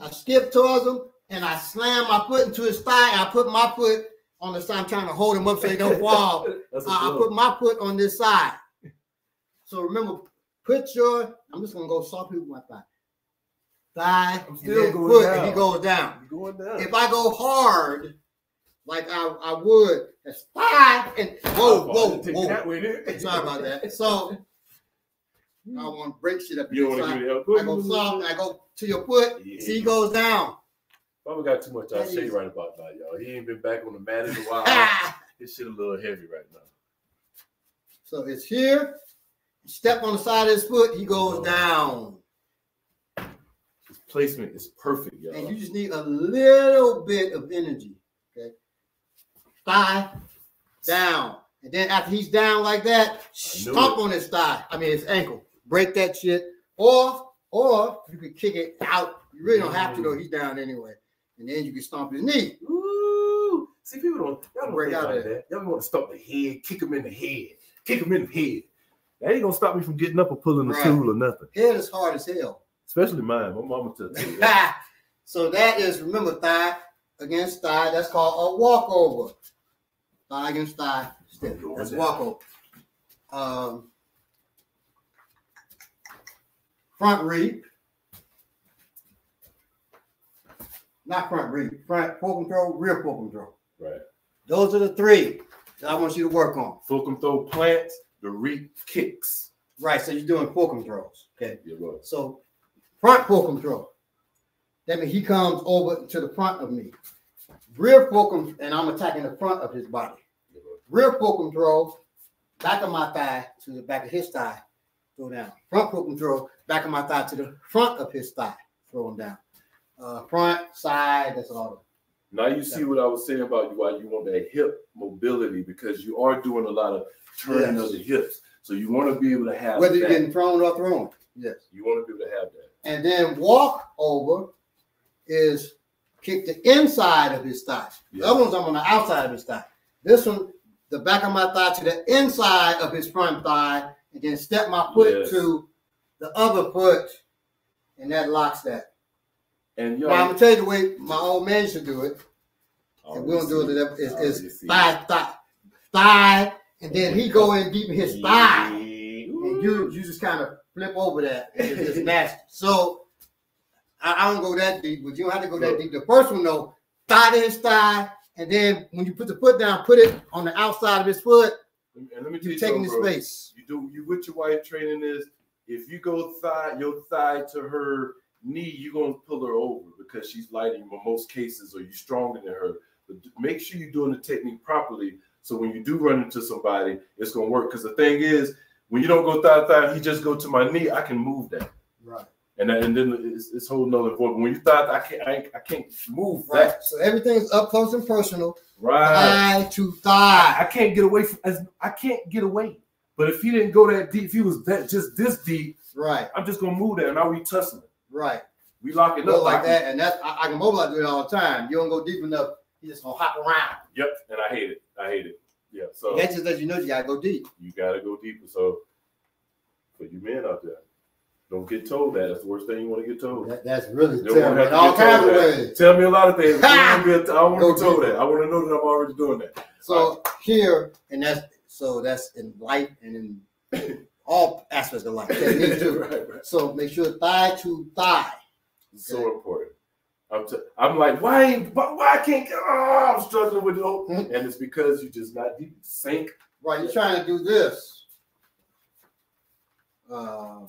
I skip towards him and I slam my foot into his thigh. I put my foot on the side. I'm trying to hold him up so he don't fall. I, I put my foot on this side. So remember, put your. I'm just gonna go softly with my thigh. Thigh. I'm and still then going foot, and he goes down. You going down? If I go hard, like I, I would, that's thigh and whoa, whoa, whoa. That way. Sorry about that. So I want to break shit up. You don't want to give it I go soft. I go to your foot. Yeah. See, he goes down. Baba got too much I'll is- right about that, y'all. He ain't been back on the mat in a while. Ah! His shit a little heavy right now. So it's here, step on the side of his foot, he goes down. His placement is perfect, y'all. And you just need a little bit of energy. Okay. Thigh down. And then after he's down like that, stomp it. on his thigh. I mean his ankle. Break that shit. Or or you could kick it out. You really don't have to though. He's down anyway. And then you can stomp his knee. Ooh. See, people don't, y'all don't Break out like of that. Y'all want to stop the head, kick him in the head, kick him in the head. That ain't gonna stop me from getting up or pulling the Right. tool or nothing. Head is hard as hell. Especially mine. My mama me that. so that is remember thigh against thigh. That's called a walkover. Thigh against thigh. Step. That's walkover. Um, front reap. Not front reap. Front fulcrum. Rear fulcrum. Right. Those are the three that I want you to work on. Fulcrum throw plants, the reap kicks. Right. So you're doing fulcrums. Okay. Yeah. So front fulcrum. That means he comes over to the front of me. Rear fulcrum, and I'm attacking the front of his body. Yeah. Rear fulcrum, back of my thigh to the back of his thigh, go down. Front fulcrum, back of my thigh to the front of his thigh, throw him down. Uh, front, side, that's all. Now you see what I was saying about you why you want that hip mobility because you are doing a lot of turning Yes. of the hips. So you want to be able to have Whether you're getting thrown or thrown. Yes. you want to be able to have that. And then walk over is kick the inside of his thigh. The other one's I'm on the outside of his thigh. This one, the back of my thigh to the inside of his front thigh, and then step my foot Yes. to the other foot, and that locks that. And yo, Now I'm gonna tell you the way my old man should do it. And we don't do it. see Is, I already is see thigh, thigh, thigh, and then he go in deep in his thigh, and you you just kind of flip over that. and It's, it's nasty. So I, I don't go that deep, but you don't have to go that deep. The first one though, thigh to his thigh, and then when you put the foot down, put it on the outside of his foot. And let me tell You're you taking the something, bro. space. You do you with your wife training this. If you go thigh your thigh to her knee, you're gonna pull her over because she's lighter in most cases, or you're stronger than her. But make sure you're doing the technique properly. So when you do run into somebody, it's gonna work. Because the thing is, when you don't go thigh thigh, he just go to my knee. I can move that, Right. and then, and then it's, it's whole nother void. But when you thigh, I can't I, I can't move Right. that. So everything's up close and personal. Right. Thigh to thigh. I can't get away from as I can't get away. But if he didn't go that deep, if he was that just this deep, Right. I'm just gonna move that. And now we tussling. Right. We lock it up like that, and that's I, I can mobilize do it all the time. You don't go deep enough, you just gonna hop around. Yep, and I hate it. I hate it. Yeah. So That just lets you know you gotta go deep. you gotta go deeper. So for you men out there, don't get told that. That's the worst thing you want to get told. That, that's really terrible in all kinds of ways. Tell me a lot of things. I don't wanna be- I don't want to be told that. I want to know that I'm already doing that. So here, and that's so that's in life and in all aspects of life. Right, right. So make sure thigh to thigh. So important. I'm, t- I'm like, why, ain't- why, I can't get, oh, I'm struggling with it. Mhm. And it's because you just not deep. Sink. Right, you're trying to do this. Um,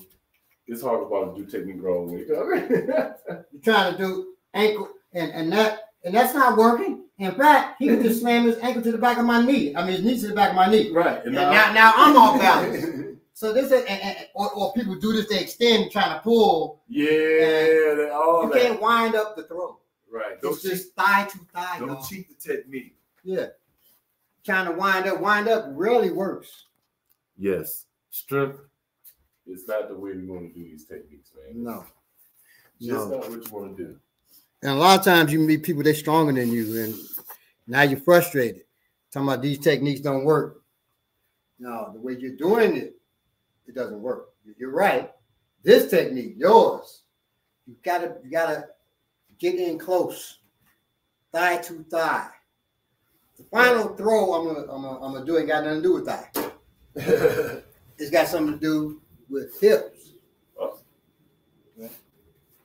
It's hard about to do technique wrong way. you're trying to do ankle, and and that and that's not working. In fact, he can just slam his ankle to the back of my knee. I mean, his knee to the back of my knee. right. And now, now I'm off balance. So this is, and, and, or, or people do this, they extend, trying to pull. yeah, that- all You that. can't wind up the throw. Right. Don't It's cheat. just thigh to thigh, Don't y'all. cheat the technique. Yeah. Trying to wind up, wind up really works. Yes. Strength is not the way we want to do these techniques, man. No. Just No. not what you want to do. And a lot of times you meet people they're stronger than you, and now you're frustrated. Talking about these techniques don't work. No, the way you're doing it, it doesn't work. You're right. This technique, yours, you gotta you gotta get in close, thigh to thigh. The final throw I'm gonna I'm gonna, I'm gonna do ain't got nothing to do with thigh. It's got something to do with hips.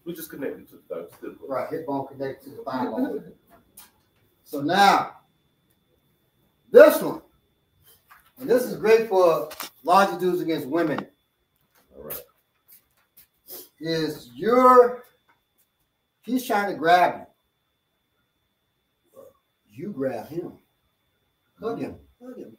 We just connected to the still. Right, hip bone connected to the thigh bone. So now, this one, and this is great for larger dudes against women, All right. is your, he's trying to grab you. You grab him. Hug him. Hug him.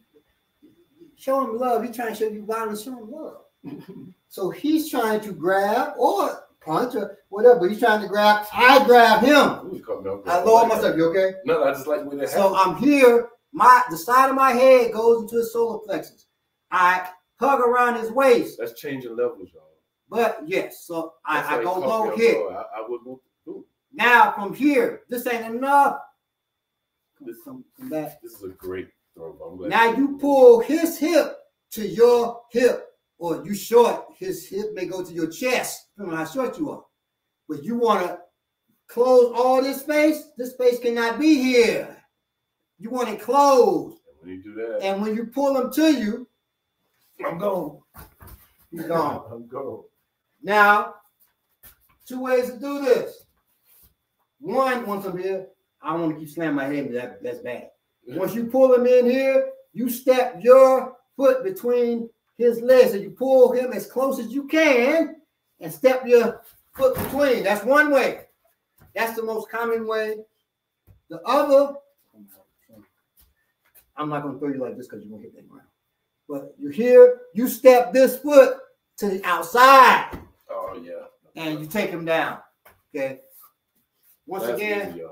Show him love. He's trying to show you violence. Show him love. So he's trying to grab or punch or whatever. He's trying to grab. I grab him. Ooh, caught me off I lower myself. You okay? No, I just like when that So happens. I'm here. My the side of my head goes into his solar plexus. I hug around his waist. That's changing levels, y'all. But yes, so That's I, I go low here. I, I would. Ooh, Now from here, this ain't enough. Come, This- come, come back. this is a great throw. Now you pull his hip to your hip, or you short, his hip may go to your chest, depending on how short you are. But you want to close all this space. This space cannot be here. You want it closed. And when you do that, And when you pull him to you, I'm gone. he's gone. I'm gone. Now, two ways to do this. One, once I'm here, I want to keep slamming my head, that, that's bad. Once you pull him in here, you step your foot between his legs. and you pull him as close as you can and step your foot between. That's one way. That's the most common way. The other, I'm not going to throw you like this because you're going to hit that ground. But you're here, you step this foot to the outside Oh yeah. and you take him down. Okay. Once That's again, easy.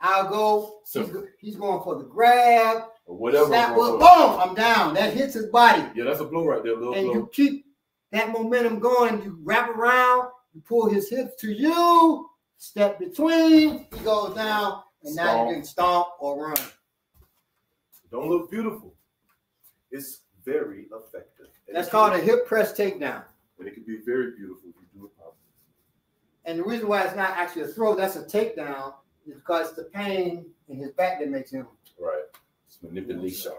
I'll go. He's, he's going for the grab. Or whatever. Boom. I'm down. That hits his body. Yeah, that's a blow right there. Little And blow. you keep that momentum going. You wrap around, you pull his hips to you, step between, he goes down, and now you can stomp or run. Don't look beautiful. It's very effective. And That's called a hip press takedown. And it can be very beautiful if you do it properly. And the reason why it's not actually a throw, that's a takedown, is because the pain in his back that makes him Right. It's manipulation.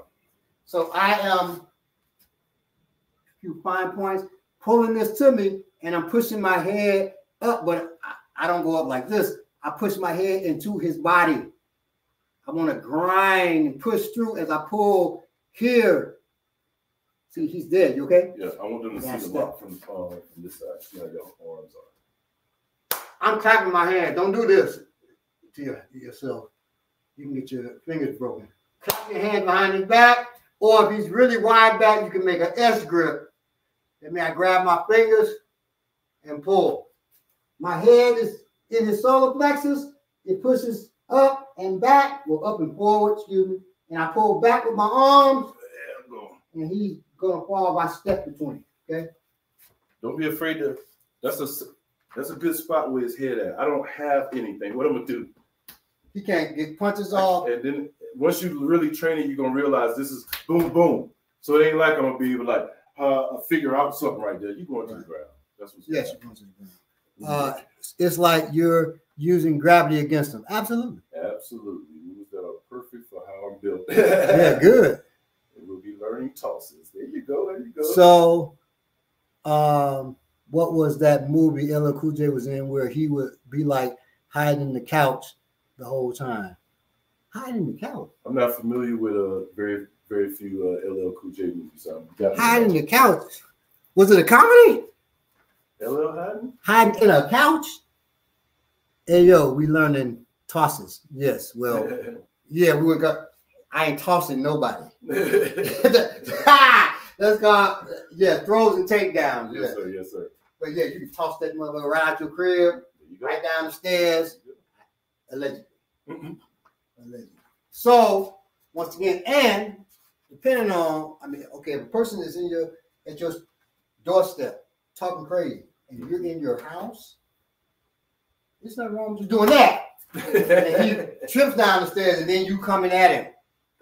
So I am a few fine points pulling this to me, and I'm pushing my head up, but I, I don't go up like this. I push my head into his body. I want to grind and push through as I pull here. See, he's dead. You okay? Yeah, I want them to That's see the mark from, uh, from this side. See how your arms are. I'm clapping my hand. Don't do this to your, yourself. You can get your fingers broken. Clap your hand behind his back, or if he's really wide back, you can make an S grip. That means I grab my fingers and pull. My head is in his solar plexus. It pushes up and back, well, up and forward, excuse me. And I pull back with my arms, Yeah, and he's gonna fall by step between. Okay. Don't be afraid to. That's a that's a good spot where his head at. I don't have anything. What I'm gonna do? He can't get punches off. And then once you really train it, you're gonna realize this is boom boom. So it ain't like I'm gonna be able to like uh, figure out something right there. You're going to the ground. That's what's Yes, going Uh, it's like you're using gravity against them. Absolutely. Absolutely. Moves that are perfect for how I'm built. Yeah, good. And we'll be learning tosses. There you go. There you go. So, um, what was that movie LL Cool J was in where he would be like hiding the couch the whole time? Hiding the couch. I'm not familiar with a very very few uh, LL Cool J movies. So I'm Hiding in the couch. Was it a comedy? LL Hiding. Hiding in a couch? Hey yo, we learning tosses. Yes. Well, yeah, we would go. I ain't tossing nobody. That's called yeah, throws and takedowns. yes Yeah. sir. Yes sir. But yeah, you can toss that motherfucker right out your crib, you right down the stairs, allegedly. Mhm. allegedly. So once again, and depending on, I mean, okay, if a person is in your at your doorstep talking crazy, and you're in your house, there's nothing wrong with you doing that. And he trips down the stairs, and then you coming at him.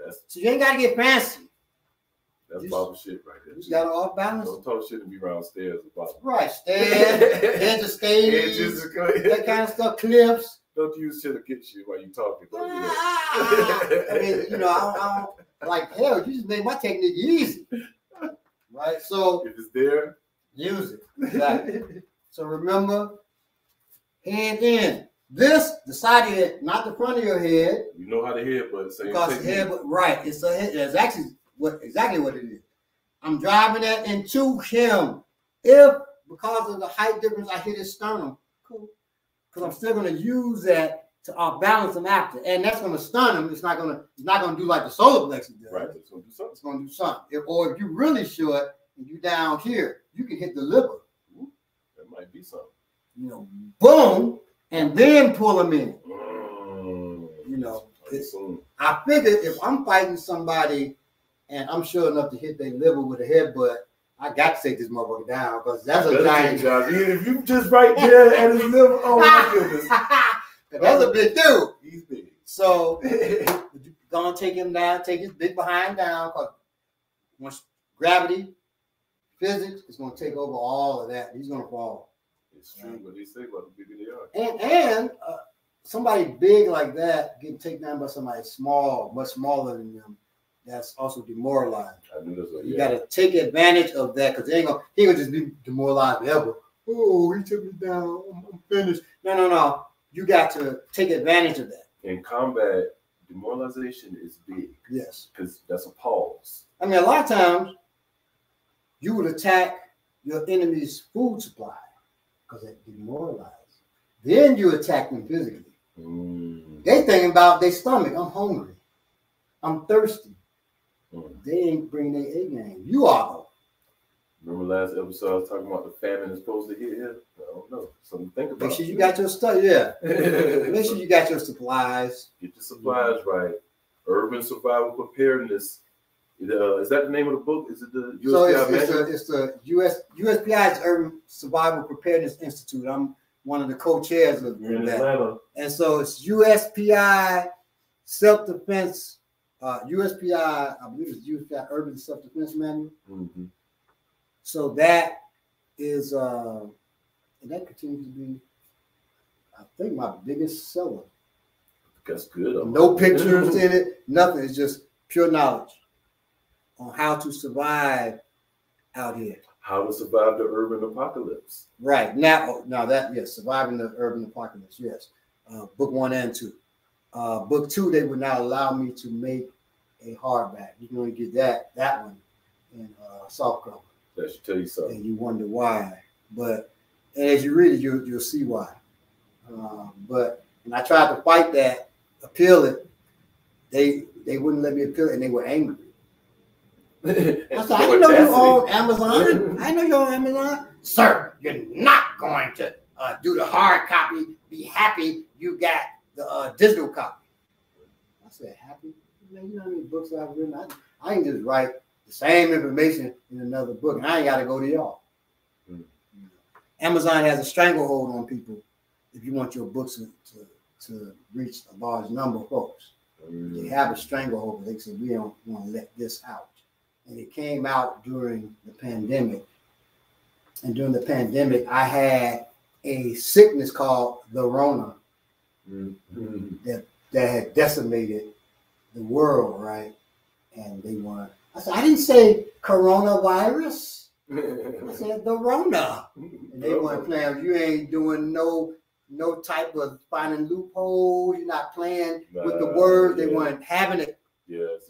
That's So you ain't gotta get fancy. that's You Baba shit right there. You gotta off balance. Don't talk shit and be around stairs about Right, stairs, edge of stage, Edges, that kind of stuff, cliffs. Don't use shit to get shit while you talking. Don't do that. Ah, I mean, you know, I don't, I don't like hell. You just made my technique easy, right? So If it's there, use it. Exactly. so remember, hand in. This the side of your head, not the front of your head, you know how to hit, but same because technique. head, but right. It's a head. It's actually what exactly what it is. I'm driving that into him. If because of the height difference, I hit his sternum, cool. Because I'm still going to use that to off balance him after, and that's going to stun him. It's not going to. It's not going to do like the solar plexus does. Right, it's gonna do something. It's going to do something. If, or if you really short and you down here, you can hit the liver. That might be something. You know, boom, and then pull them in. Mm. You know, it's. I figured if I'm fighting somebody and I'm sure enough to hit their liver with a headbutt, I got to take this motherfucker down because that's a giant. job. If you just right there at his liver, oh my goodness, that's a big dude. he's big. So gonna take him down, take his big behind down, because once gravity, physics is gonna take over all of that. He's gonna fall. It's true what they say about the bigger they are. And and uh, somebody big like that getting taken down by somebody small, much smaller than them, that's also demoralized. I this. Like, You yeah. gotta take advantage of that because they ain't gonna he gonna just be demoralized forever. Oh, he took me down. I'm, I'm finished. No, no, no. You got to take advantage of that. In combat, demoralization is big Yes. because that's a pause. I mean, a lot of times you would attack your enemy's food supply because they demoralized. Then you attack them physically. Mm. They thinking about their stomach. I'm hungry. I'm thirsty. Mm. They ain't bring their A game. You are though. Remember last episode I was talking about the famine is supposed to hit here? I don't know. Something to think about. Make sure you got your stuff. Yeah. Make sure you got your supplies. Get your supplies right. Urban survival preparedness. Uh, is that the name of the book? Is it the USPI So it's, it's, the, it's the US USPI's Urban Survival Preparedness Institute. I'm one of the co-chairs of You're that. Atlanta. And so it's USPI Self Defense, uh, USPI, I believe it's USPI Urban Self Defense Manual. Mhm. So that is, uh, and that continues to be, I think, my biggest seller. That's good. No pictures in it, nothing. It's just pure knowledge on how to survive out here. How to survive the urban apocalypse. Right now, now that yes, surviving the urban apocalypse. Yes, uh, book one and two. Uh, book two, they would not allow me to make a hardback. You can only get that that one in uh, soft cover, That should tell you something. and you wonder why. But and as you read it, you you'll see why. Um, but and I tried to fight that, appeal it. They they wouldn't let me appeal it, and they were angry. I said, I know you own Amazon. I know you own Amazon. Sir, you're not going to uh, do the hard copy. Be happy you got the uh, digital copy. I said, happy? Man, you know how many books I've written? I, I can just write the same information in another book, and I ain't got to go to y'all. Mm. Amazon has a stranglehold on people if you want your books to, to, to reach a large number of folks. They Mm. have a stranglehold. They said we don't want to let this out, and it came out during the pandemic. And during the pandemic, I had a sickness called the Rona Mhm. that had decimated the world, right? And they weren't. I said I didn't say coronavirus. I said the Rona, and they weren't playing. You ain't doing no no type of finding loopholes. You're not playing with the word. They yeah. weren't having it. Yes.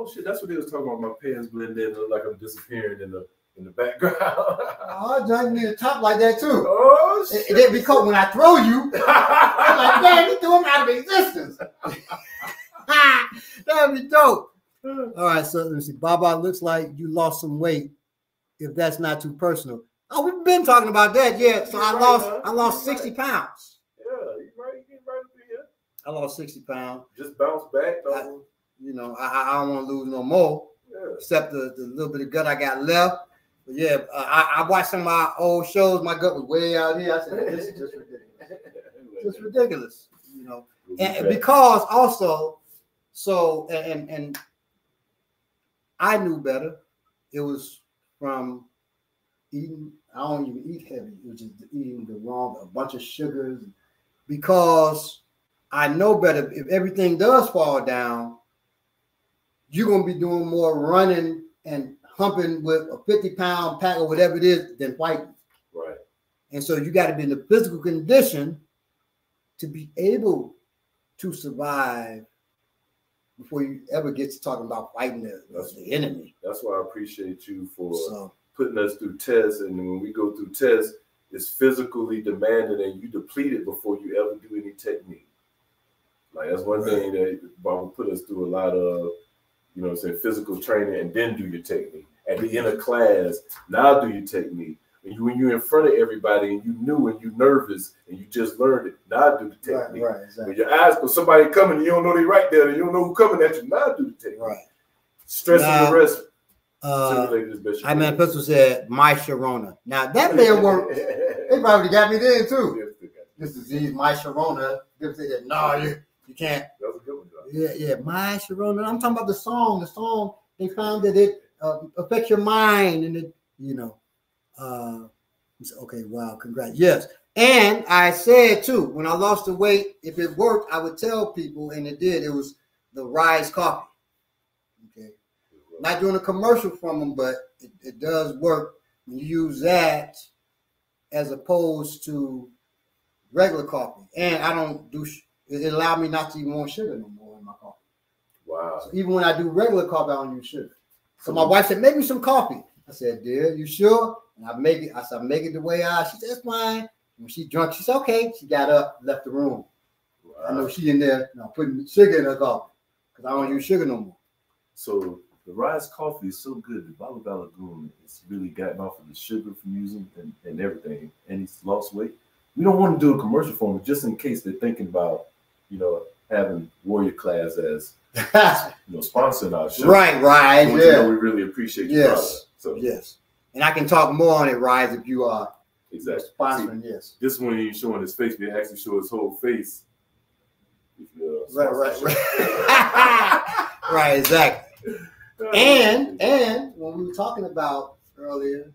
Oh shit, that's what they was talking about. My pants blend in, look like I'm disappearing in the in the background. Oh, John, you need to talk like that too. oh It, shit. it, because when I throw you, I'm like, man, you threw him out of existence. That'd be dope. All right, so let me see. Baba looks like you lost some weight. If that's not too personal. Oh, we've been talking about that. Yeah. So I You're right, lost huh? I lost You're 60 pounds. yeah, you right, you right up here. I lost 60 pounds. Just bounce back, though. You know, I, I- don't want to lose no more, Yeah. except the, the little bit of gut I got left. But yeah, uh, I, I watched some of my old shows. My gut was way out here. I said, this is just ridiculous. Just ridiculous. You know, and, and because also, so and, and and I knew better. It was from eating. I don't even eat heavy. It was just eating the wrong, a bunch of sugars. Because I know better. If everything does fall down, you're gonna be doing more running and humping with a 50 pound pack or whatever it is than fighting. right. And so you got to be in the physical condition to be able to survive before you ever get to talking about fighting the, the enemy. That's why I appreciate you for So putting us through tests. And when we go through tests, it's physically demanding and you deplete it before you ever do any technique. Like that's one Right. thing that Bob put us through a lot of, you know, what I'm saying physical training and then do your technique at the end of class. Now do your technique. When you when you're in front of everybody and you knew and you nervous and you just learned it. Now do the technique. right, exactly. When your eyes for somebody coming, and you don't know they right there, and you don't know who coming at you. Now do the technique. Right. Stressing Now, the rest. Uh, simulate it as best you I mean. Pistol said, my Sharona. Now, that may have worked. They probably got me then, too. Yeah, still got. This disease, my Sharona. They said, no, you, you can't. Yeah, yeah, my Sharona. I'm talking about the song. The song, they found that it uh, affects your mind and it, you know. Uh, okay, wow, congrats. Yes. And I said too, when I lost the weight, if it worked, I would tell people, and it did. It was the Rise Coffee. Okay. Not doing a commercial from them, but it, it does work when you use that as opposed to regular coffee. And I don't do, it allowed me not to even want sugar no more my coffee. Wow. So even when I do regular coffee, I don't use sugar. So my wife said, make me some coffee. I said, dear, you sure? And I make it, I said, make it the way I, she said, it's fine. When she drunk, she said, okay. She got up, left the room. I know she in there, you know, putting sugar in her coffee. Because I don't use sugar no more. So the rice coffee is so good. The Bolivar Lagoon it's really gotten off of the sugar from using and, and everything, and he's lost weight. We don't want to do a commercial for him just in case they're thinking about, you know, having Warrior Class as you know sponsoring our show. right, right, you know yeah. we really appreciate your Yes. product. So Yes. And I can talk more on it, Rise, if you are exactly. See, sponsoring, yes. this one ain't showing his face, but it actually show his whole face. You, uh, Right, right, right. right, exactly. And and when we were talking about earlier,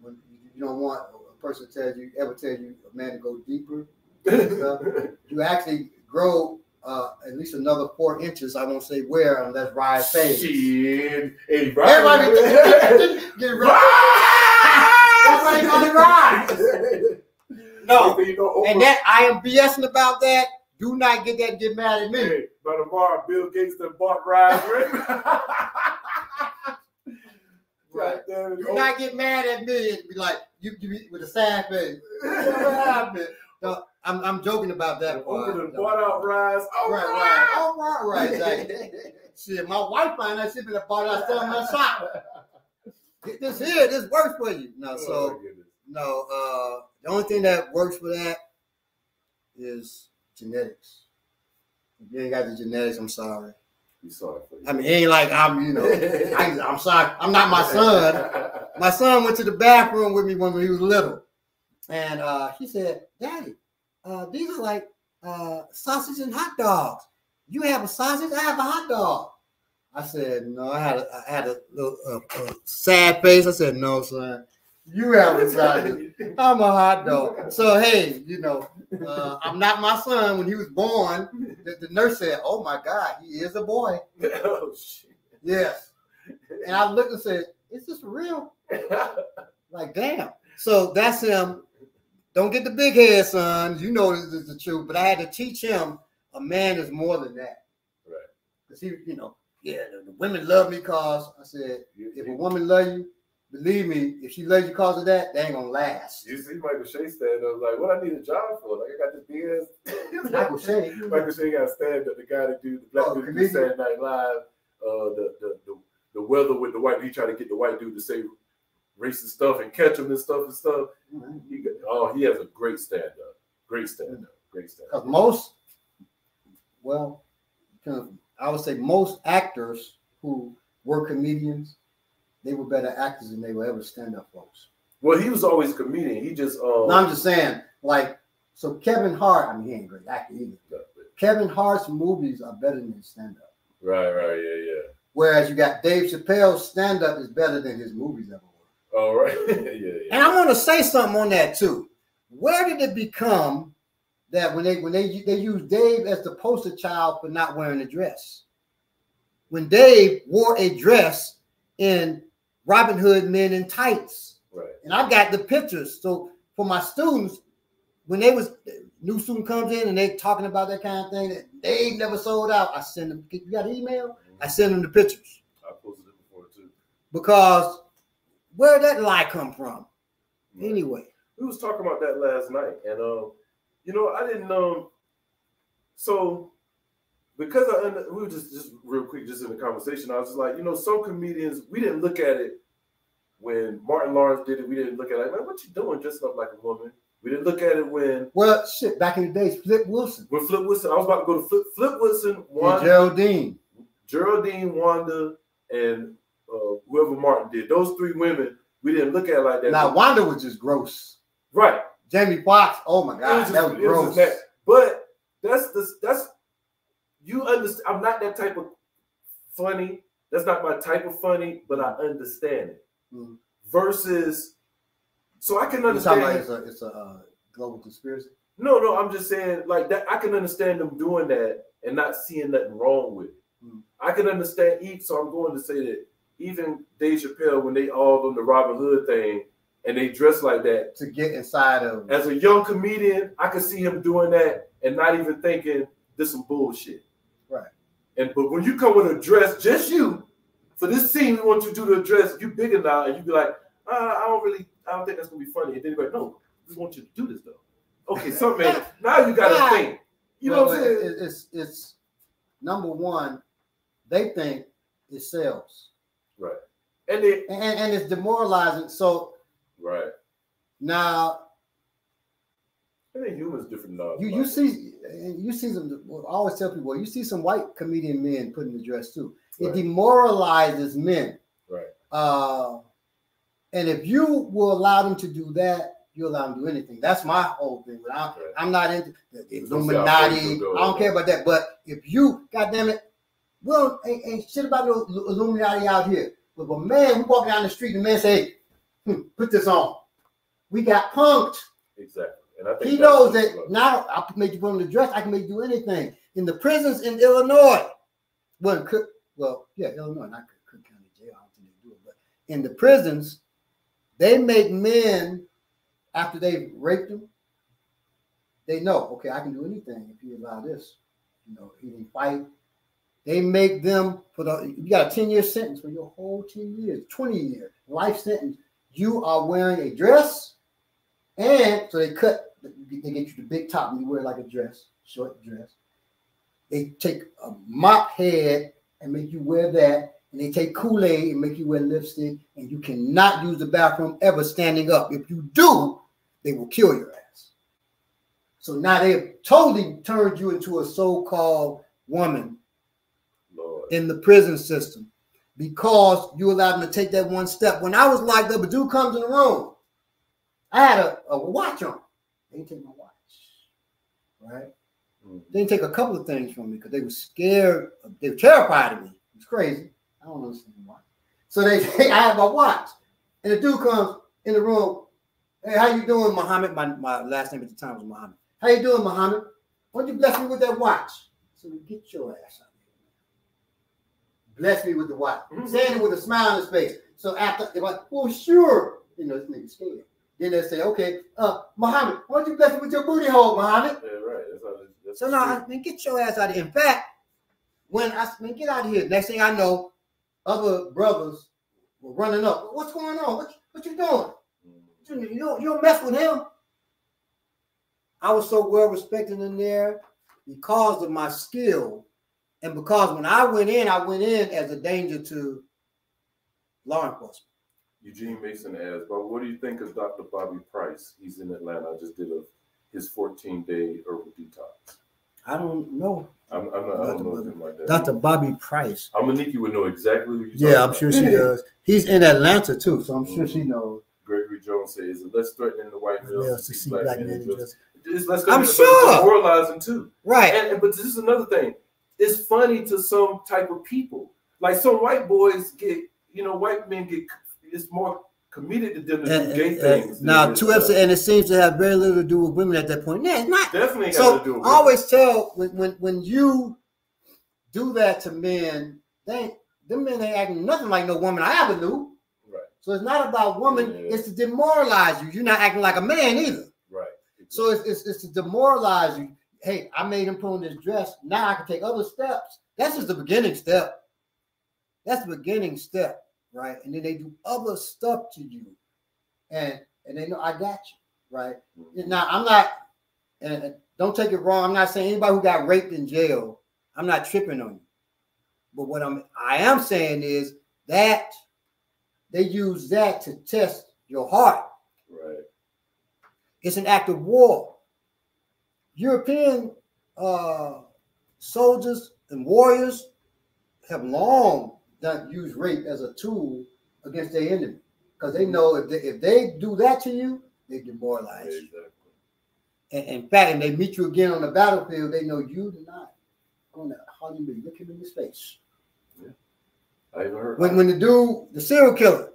when you don't want a person to tell you ever tell you a man to go deeper, you actually grow uh, at least another four inches. I won't say where unless Rise pays. Shit. Hey, Everybody get, right. Everybody call it Rise. No. And that I am BSing about that. Do not get that. Get mad at me. Hey, by tomorrow, Bill Gates done bought Rise, right? Right. God damn it. Do not get mad at me and be like you, you with a sad face. What happened? No, I'm I'm joking about that. Open and bought out Rise. All Right, right. All right, right. Exactly. Shit, my wife find that shit been bought out selling my shop. Get this here, this works for you. No, Oh, so goodness. no, uh the only thing that works for that is genetics. If you ain't got the genetics, I'm sorry. We sorry for you. I mean, it ain't like I'm, you know, I, I'm sorry. I'm not my son. My son went to the bathroom with me when he was little, and uh, he said, "Daddy, uh, these are like uh, sausage and hot dogs. You have a sausage, I have a hot dog." I said, "No." I had a, I had a little uh, uh, sad face. I said, "No, son, you have a sausage. I'm a hot dog." So hey, you know, uh, I'm not my son. When he was born, the, the nurse said, "Oh my God, he is a boy." oh, shit. Yes. And I looked and said, "Is this real?" Like, damn. So that's him. Don't get the big head, son. You know this is the truth. But I had to teach him a man is more than that. Right. Because he, you know, yeah, the, women love me cause I said, if a woman love you, believe me, if she loves you cause of that, they ain't gonna last. You see Michael Che stand up like, what I need a job for? Like, I got this BS. Michael Che. Michael Che got stand up, the guy that do the black Oh, dude that do comedian. Saturday Night Live, uh, the, the the the weather with the white. He tried to get the white dude to say racist stuff and catch him and stuff and stuff. He got, oh, he has a great stand up, great stand up, great stand up. Most, well, I would say most actors who were comedians, they were better actors than they were ever stand-up folks. Well, he was always a comedian. He just um, No, I'm just saying, like, so Kevin Hart, I mean, he ain't a great actor either. Kevin Hart's movies are better than his stand-up. right, right, yeah, yeah. Whereas you got Dave Chappelle's stand-up is better than his movies ever. All right, yeah, yeah. And I want to say something on that too. Where did it become that when they when they they use Dave as the poster child for not wearing a dress? When Dave wore a dress in Robin Hood Men in Tights, Right. and I've got the pictures. So for my students, when they was new student comes in and they talking about that kind of thing that they never sold out, I send them. You got an email? Mm-hmm. I send them the pictures I posted it before too. because where did that lie come from? Anyway. we was talking about that last night, and um, you know, I didn't um, so because I under, we were just just real quick, just in the conversation. I was just like, you know, some comedians we didn't look at it when Martin Lawrence did it. We didn't look at it like, man, what you doing dressing up like a woman? We didn't look at it when Well, shit, back in the days, Flip Wilson, when Flip Wilson. I was about to go to Flip, Flip Wilson, and Geraldine. Geraldine, Wanda, and uh, whoever Martin did. Those three women, we didn't look at it like that. Now Wanda was just gross. right? Jamie Foxx, oh my god, was that just- was was gross. just that. But that's the that's you understand. I'm not that type of funny. That's not my type of funny, but I understand it. Mhm. Versus, so I can You talking about understand. it's a it's a uh, global conspiracy? no, no, I'm just saying like that. I can understand them doing that and not seeing nothing wrong with it. Mhm. I can understand. e- So I'm going to say that even Dave Chappelle, when they all on the Robin Hood thing and they dress like that, To get inside of as a young comedian, I could see him doing that and not even thinking this some bullshit. Right. And but when you come with a dress, just you, for this scene, we want you to do the dress, you bigger now, and you be like, uh, I don't really, I don't think that's gonna be funny. And then you're like, no, we want you to do this though. Okay, so man, now you gotta Right. think. You know what I'm saying? it's it's number one, they think it sells. Right. And And, and, it's demoralizing. So right. now And then humor's different now. you you see you see some I always tell people you see some white comedian men putting the dress too. It Right. demoralizes men. Right. Uh, and if you will allow them to do that, you allow them to do anything. That's my whole thing. But I, Right. I'm not into the Illuminati. far you go, I don't care about that. But if you, goddamn it, well, ain't, ain't shit about the Illuminati out here. But a man, we walk down the street and the man say, hmm, "Put this on," we got punked. Exactly. And I think He knows that now I can make you put on the dress. I can make you do anything. In the prisons in Illinois, well, Cook, well, yeah, Illinois, not Cook, Cook County Jail. I don't think they do it, but in the prisons, they make men after they raped them. They know, okay, I can do anything if you allow this. You know, he didn't fight. They make them for the you got a 10 year sentence for your whole 10 years, 20 years, life sentence. You are wearing a dress, and so they cut, they get you the big top, and you wear like a dress, short dress. They take a mop head and make you wear that, and they take Kool Aid and make you wear lipstick, and you cannot use the bathroom ever standing up. If you do, they will kill your ass. So now they have totally turned you into a so-called woman Lord. In the prison system because you allowed them to take that one step. When I was locked up, a dude comes in the room. I had a, a watch on. They didn't take my watch. Right? Mhm. They didn't take a couple of things from me because they were scared. They were terrified of me. It's crazy. I don't understand why. So they I have my watch. And the dude comes in the room. Hey, how you doing, Muhammad? My, my last name at the time was Muhammad. How you doing, Muhammad? Why don't you bless me with that watch? So get your ass out. Bless me with the. Mhm. Saying it with a smile on his face. So after they're like, well, sure. You know, this nigga's scared. Then they say, okay, uh, Muhammad, why don't you bless me with your booty hole, Muhammad? Yeah, right. That's how that's, So now, I mean, get your ass out of here. In fact, when I mean, get out of here. Next thing I know, other brothers were running up. What's going on? What, what you doing? Mhm. You, you don't, you don't mess with him. I was so well respected in there because of my skill, and because when I went in, I went in as a danger to law enforcement. Eugene Mason asks, but what do you think of Dr. Bobby Price? He's in Atlanta. I just did a his 14 day herbal detox. I don't know, I'm, I'm not, I don't know him like that. Dr. Bobby Price. Amaniki would know exactly who you. Yeah, I'm sure she does. He's in Atlanta too, so I'm sure she Mhm. knows. Gregory Jones says, "Is it less threatening the white males Males to see black men in dress. It's less I'm sure. demoralizing too. Right. And- but this is another thing. It's funny to some type of people. Like some white boys get, you know, white men get. It's more committed to them to And- do gay and- things. now, two episodes, and it seems to have very little to do with women at that point. Yeah, it's not. Definitely got So to do with I always tell when, when when you do that to men, they them men ain't acting nothing like no woman I ever knew. right, So it's not about woman. Yeah. It's to demoralize you. You're not acting like a man either. right. So it's, it's, it's to demoralize you. Hey, I made him put on this dress. Now I can take other steps. That's just the beginning step. That's the beginning step, right? And then they do other stuff to you, and and they know I got you, right? Mhm. Now I'm not, and and don't take it wrong. I'm not saying anybody who got raped in jail I'm not tripping on you. But what I'm I am saying is that they use that to test your heart. Right. It's an act of war. European uh, soldiers and warriors have long not used rape as a tool against their enemy because they know if they, if they do that to you, they demoralize you. Exactly. And in fact, and they meet you again on the battlefield, they know you do not going to hardly be looking in your face. Yeah. I even heard. When when the dude, the serial killer,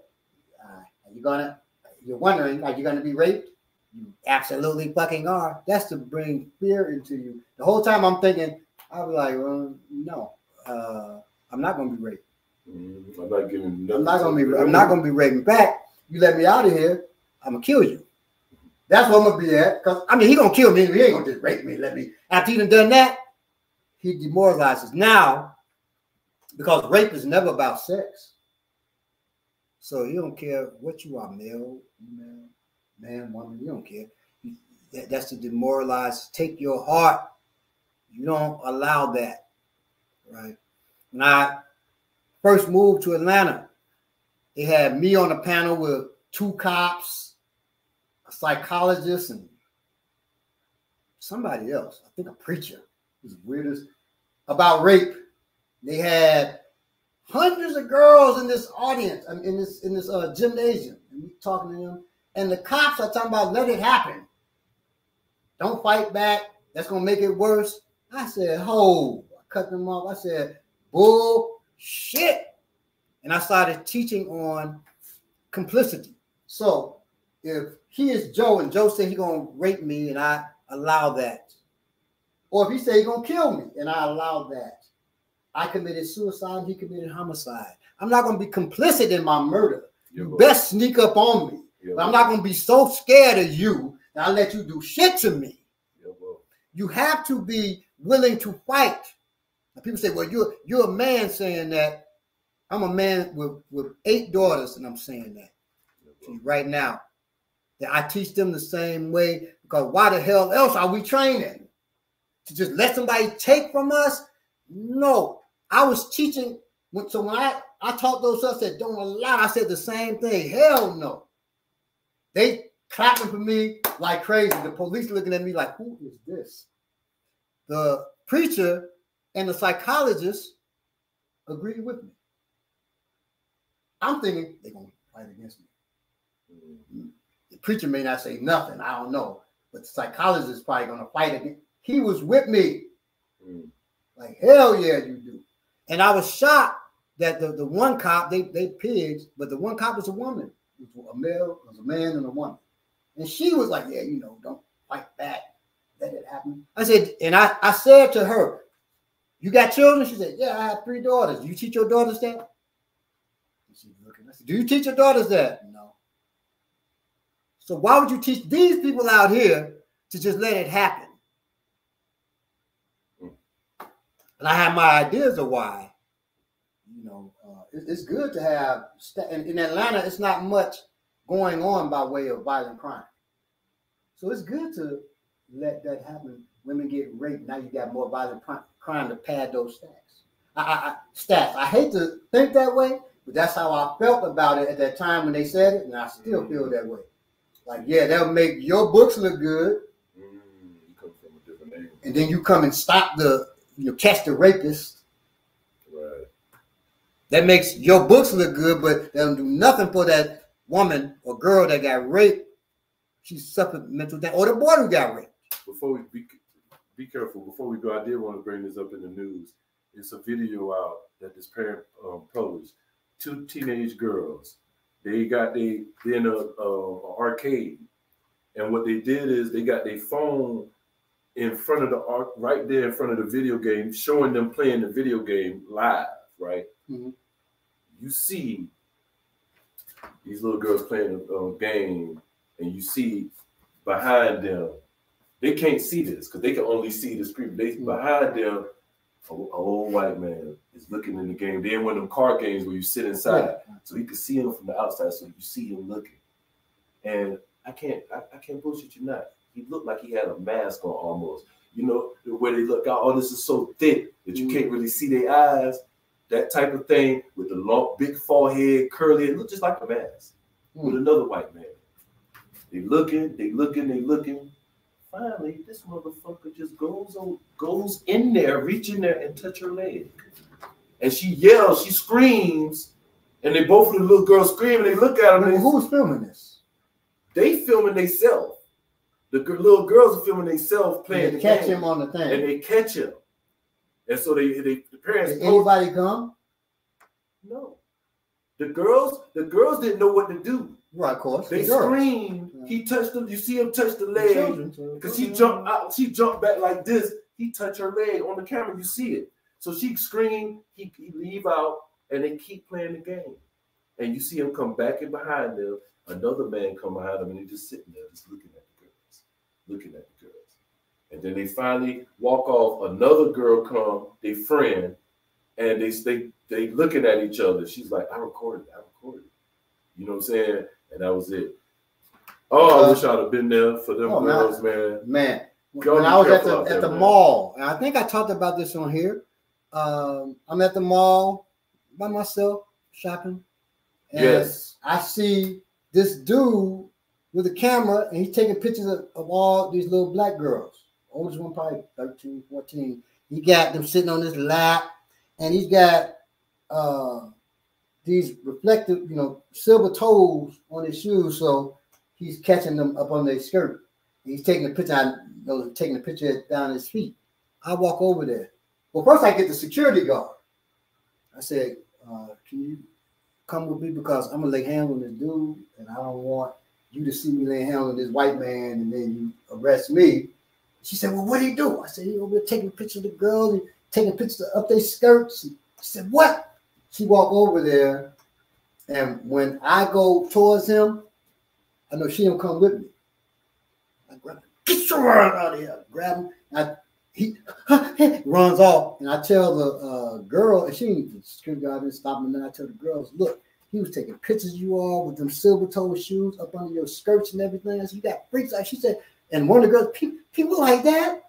uh, are you gonna? You're wondering, are you gonna be raped? You absolutely fucking are. That's to bring fear into you. The whole time I'm thinking, I'll be like, well, no, uh, I'm not gonna be raped. Mhm. I'm not giving. I'm not gonna be. the I'm not gonna be raped. In fact, you let me out of here, I'm gonna kill you. That's what I'm gonna be at. Cause I mean, he gonna kill me. He ain't gonna just rape me. Let me. After he done done that, he demoralizes. Now, because rape is never about sex, so he don't care what you are, male, female, man, woman. You don't care. That- that's to demoralize. Take your heart. You don't allow that, right? When I first moved to Atlanta, they had me on a panel with two cops, a psychologist, and somebody else. I think a preacher. It was weird as about rape. They had hundreds of girls in this audience, um, in this in this uh, gymnasium, and we talking to them. And the cops are talking about let it happen. Don't fight back. That's gonna make it worse. I said, "Ho!" I cut them off. I said, "Bullshit!" And I started teaching on complicity. So if he is Joe and Joe said he gonna rape me and I allow that, or if he say he gonna kill me and I allow that, I committed suicide he committed homicide. I'm not gonna be complicit in my murder. You best sneak up on me. But I'm not gonna be so scared of you that I let you do shit to me. You have to be willing to fight. Now, people say, "Well, you're you're a man saying that." I'm a man with with eight daughters, and I'm saying that yeah, to you right now. That I teach them the same way because why the hell else are we training to just let somebody take from us? No, I was teaching. When, so when I I taught those us that don't allow, I said the same thing. Hell no. They clapping for me like crazy. The police looking at me like, who is this? The preacher and the psychologist agreed with me. I'm thinking they're gonna fight against me. mm, The preacher may not say nothing, I don't know, but the psychologist is probably gonna fight against. He was with me, mm, like hell yeah, you do. And I was shocked that the, the one cop they they pigs, but the one cop was a woman, was a male, was a man and a woman, and she was like, yeah, you know, don't fight back, let it happen. I said, and I I said to her, you got children? She said, yeah, I have three daughters. Do you teach your daughters that? And She's looking. I said, do you teach your daughters that? No. So why would you teach these people out here to just let it happen? Hmm. And I have my ideas of why. You know, uh, it- it's good to have. sta- In, in Atlanta, it's not much going on by way of violent crime, so it's good to let that happen. Women get raped. Now you got more violent crime, crime to pad those stats. I, I, stats. I hate to think that way, but that's how I felt about it at that time when they said it, and I still feel that way. Like, yeah, that'll make your books look good, mm, you come from a different angle. and then you come and stop the, you know, catch the rapist. That makes your books look good, but they don't do nothing for that woman or girl that got raped. She suffered mental damage, or the boy who got raped. Before we be be careful. Before we go, I did want to bring this up in the news. It's a video out that this parent um, published. Two teenage girls. They got they they in a, a, arcade, and what they did is they got their phone in front of the arc, right there in front of the video game, showing them playing the video game live. Right. Mhm. You see these little girls playing a, a game, and you see behind them they can't see this because they can only see the screen. They Mm. behind them, a, a old white man is looking in the game. They in one of them card games where you sit inside, so you can see him from the outside. So you see him looking. And I can't, I, I can't bullshit you not. He looked like he had a mask on almost. you know, the way they look out. Oh, this is so thick that you Mm. can't really see their eyes. That type of thing with the long, big forehead, curly, it look just like a mask with Mm. another white man. They looking, they looking, they looking. Finally, this motherfucker just goes on, goes in there, reach in there and touch her leg. And she yells, she screams, and they both of the little girls scream and they look at him. And who was filming this? they filming themselves. The little girls are filming themselves playing They the catch game, him on the thing. and they catch him. And so they, they the parents Did anybody come? no. The girls, the girls didn't know what to do. Right, of course. They the screamed. Yeah. He touched them. You see him touch the leg because she jumped out. She jumped back like this. He touched her leg on the camera. You see it. So she screamed. He, he leave out, and they keep playing the game. And you see him come back in behind them. Another man come behind them, and he just sitting there, just looking at the girls, looking at the girls. And then they finally walk off. Another girl come, they friend, and they they they looking at each other. She's like, "I recorded. I recorded." You know what I'm saying? And that was it. Oh, I Uh, wish I'd have been there for them oh, girls, man. Man, Y'all when I was at the at there, the man. mall, and I think I talked about this on here. Um, I'm at the mall by myself shopping, and Yes. I see this dude with a camera, and he's taking pictures of, of all these little black girls. Oldest one probably 13, 14. He got them sitting on his lap, and he's got uh these reflective, you know, silver toes on his shoes, so he's catching them up on their skirt. He's taking a picture, I know, taking a picture down his feet. I walk over there. Well, first I get the security guard. I said, uh, "Can you come with me because I'm gonna lay hands on this dude, and I don't want you to see me lay hands on this white man, and then you arrest me." She said, "Well, what do you do?" I said, "You know, we're taking pictures of the girls, and taking pictures of their skirts." She said, "What?" She walked over there, and when I go towards him, I know she don't come with me. I grab him, get your ass out of here. Grab him. I, he runs off, and I tell the uh, girl, and she the security guard didn't stop me. And then I tell the girls, look, he was taking pictures of you all with them silver toe shoes up under your skirts and everything. I said, you got freaks. out. she said, and one of the girls, people, people like that.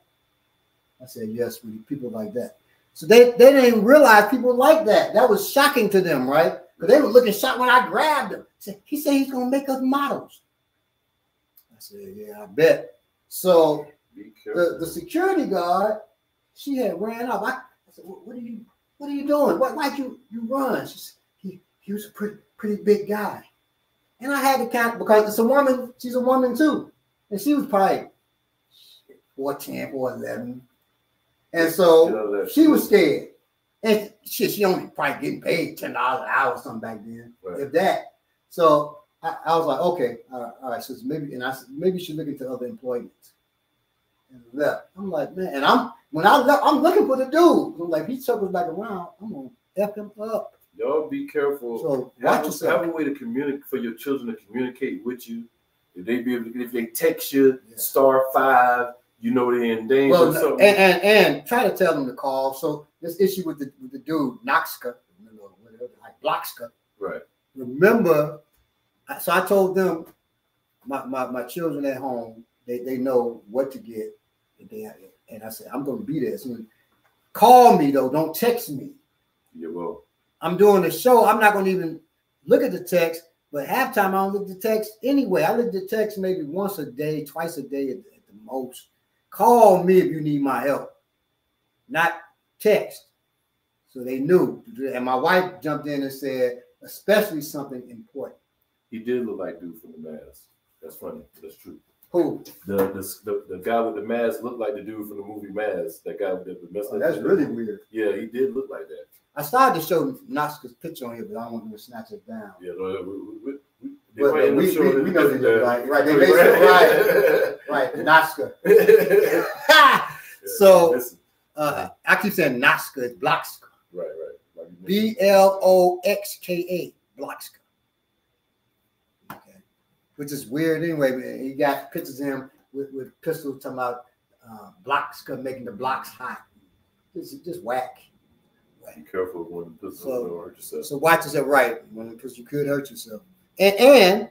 I said, yes, sweetie, people like that. So they, they didn't realize people like that. That was shocking to them, right? Because they were looking shocked when I grabbed them. Said, he said he's gonna make us models. I said, yeah, I bet. So the, the security guard, she had ran up. I, I said, what, what are you what are you doing? Why, why'd you you run? She said, he, he was a pretty pretty big guy. And I had to count because it's a woman, she's a woman too. And she was probably 4'10, 4'11. And so Get out of that she was scared. And shit, she only probably getting paid ten dollars an hour or something back then, Right. if that. So I, I was like, okay, all right, all right. So maybe, and I said maybe she look into other employment. And left. I'm like, man, and I'm when I left, I'm looking for the dude. I'm like, he circles back around. I'm gonna f him up. Y'all be careful. So watch have, yourself. have a way to communicate for your children to communicate with you. If they be able to, if they text you Yeah. star five, you know they're in danger. Well, and, and and try to tell them to call. So this issue with the with the dude Noxka, you whatever, like Bloxka. right. remember, so I told them, my, my, my children at home, they, they know what to get. If they, and I said, I'm going to be there soon. Call me though, don't text me. Yeah, well, I'm doing the show. I'm not going to even look at the text, but halftime I don't look at text anyway. I look at text maybe once a day, twice a day at, at the most. Call me if you need my help, not text. So they knew. And my wife jumped in and said, especially something important. he did look like dude from the mask. That's funny. That's true. Who? The, the the the guy with the mask looked like the dude from the movie Mask. That guy with the, Oh, that's really weird. Yeah, he did look like that. I started to show Noxka's picture on here, but I don't want to snatch it down. Yeah, no, we, we, we, But, might end up we- we- we know they different, did, uh, right, right. They sure- Right, Noxka. Yeah, So- Uh, I keep saying Noxka, it's Bloxka. right, right. B. L O X K A, Bloxka. Okay. Which is weird anyway. He got pictures of him with, with pistols talking about uh, Bloxka making the blocks hot. Just, just whack. Be careful when you put So- on hurt yourself. So watch yourself right when because you could hurt yourself. And and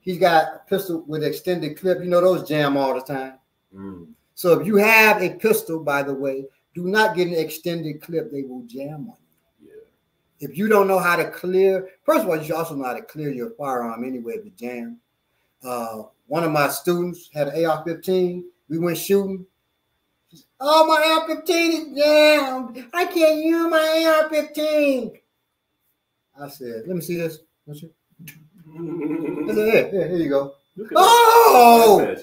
he's got a pistol with extended clip. You know those jam all the time. Mm. So if you have a pistol, by the way, do not get an extended clip. They will jam on you. Yeah. If you don't know how to clear, first of all, you should also know how to clear your firearm anyway if it jam. Uh, one of my students had an AR-15. We went shooting. Oh, my AR-15 is down. I can't use my AR-15. I said, "Let me see this." What's it? Said, "Here, you go." Look at that. Oh,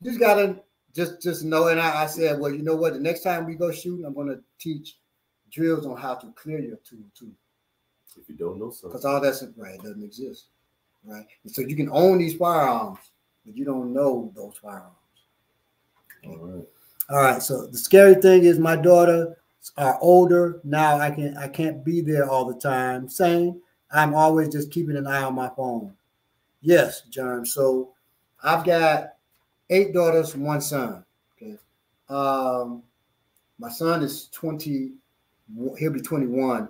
you just gotta just just know. And I, I said, "Well, you know what? The next time we go shooting, I'm gonna teach drills on how to clear your tool too, If you don't know something, because all that's right doesn't exist, right? And so you can own these firearms, but you don't know those firearms." all right. All right. So the scary thing is my daughter are older now. I can I can't be there all the time. Same. I'm always just keeping an eye on my phone. Yes, John. So I've got eight daughters, one son. Okay. Um, my son is 20. He'll be 21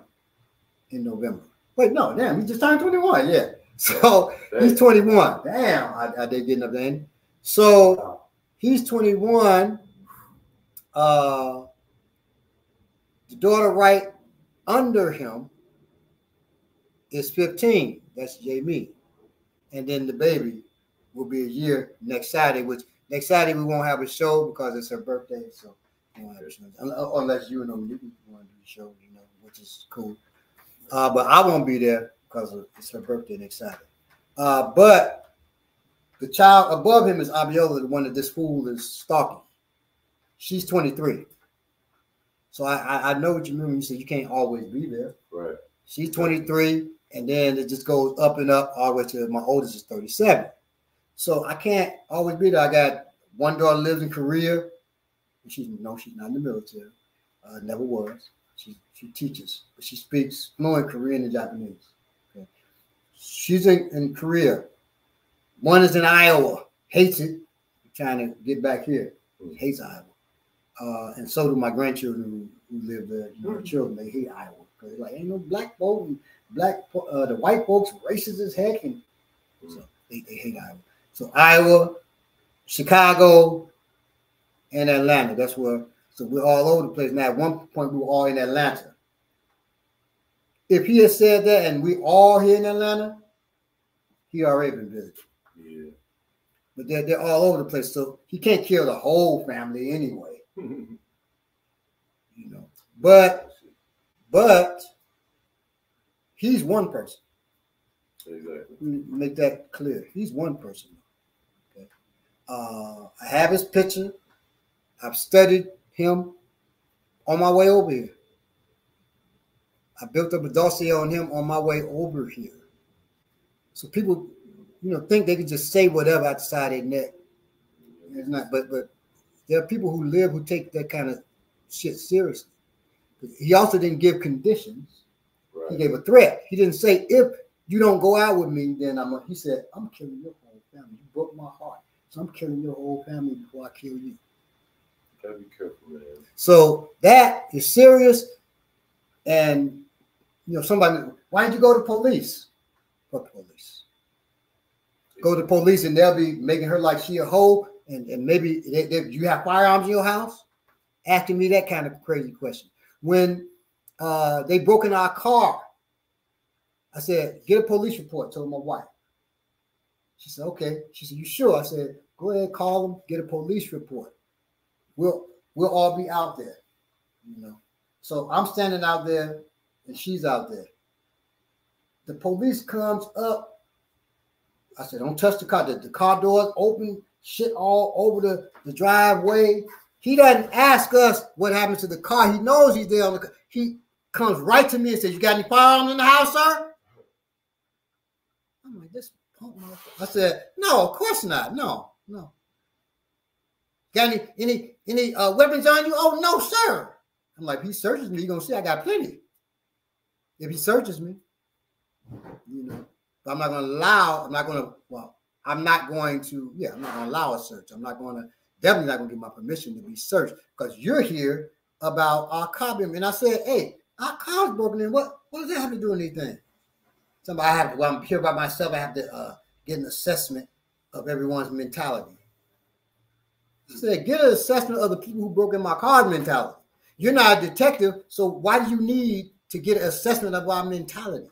in November. Wait, no, damn, he just turned 21. Yeah. So he's 21. Damn, I, I did getting up there. So he's 21. Uh, the daughter right under him is 15. That's Jamie. And then the baby will be a year next Saturday, which next Saturday we won't have a show because it's her birthday. So Unless you and them you want to do the show, you know, which is cool. Uh, but I won't be there because it's her birthday next Saturday. Uh, but the child above him is Abiola, the one that this fool is stalking. She's 23. So I, I, I know what you mean when you say you can't always be there. Right. She's 23, and then it just goes up and up all the way to my oldest is 37. So I can't always be there. I got one daughter lives in Korea. And she's no, she's not in the military. Uh, never was. She she teaches, but she speaks fluent Korean and Japanese. Okay. She's in, in Korea. One is in Iowa, hates it. Trying to get back here, hates Iowa. Uh, and so do my grandchildren who, live there. You know, the children they hate Iowa because like ain't no black folk and black uh, the white folks racist as heck, and so they, they hate Iowa. So Iowa, Chicago, and Atlanta. That's where. So we're all over the place. Now at one point we were all in Atlanta. If he had said that and we all here in Atlanta, he already been visited. Yeah. But they're, they're all over the place. So he can't kill the whole family anyway, you know. But but he's one person. exactly. Make that clear. He's one person. Okay. Uh, I have his picture. I've studied him on my way over here. I built up a dossier on him on my way over here. So people, you know, think they can just say whatever outside their neck. It's not, but but there are people who live who take that kind of shit seriously. He also didn't give conditions. He gave a threat. He didn't say if you don't go out with me, then I'm. A, he said I'm killing your whole family. You broke my heart, so I'm killing your whole family before I kill you. Gotta be careful, man. So that is serious. And you know, somebody, why didn't you go to police? What police? Go to police, and they'll be making her like she a hoe, and, and maybe they, they, you have firearms in your house. Asking me that kind of crazy question. When uh, they broke in our car, I said, "Get a police report." Told my wife. She said, "Okay." She said, "You sure?" I said, "Go ahead, call them. Get a police report." We'll we'll all be out there, you know. So I'm standing out there, and she's out there. The police comes up. I said, "Don't touch the car." The, the car doors open, shit all over the, the driveway. He doesn't ask us what happens to the car. He knows he's there on the. He comes right to me and says, "You got any firearms in the house, sir?" I'm like, "This punk motherfucker." I said, "No, of course not. No, no." Got any any any uh, weapons on you? Oh no, sir. I'm like, he searches me, he gonna see I got plenty. If he searches me, you know, but I'm not gonna allow. I'm not gonna. Well, I'm not going to. Yeah, I'm not gonna allow a search. I'm not gonna. Definitely not gonna give my permission to be searched because you're here about our car. And I said, hey, our car's broken in. What what does that have to do with anything? Somebody I have. Well, I'm here by myself. I have to uh, get an assessment of everyone's mentality. She said, get an assessment of the people who broke in my car's mentality. You're not a detective, so why do you need to get an assessment of our mentality?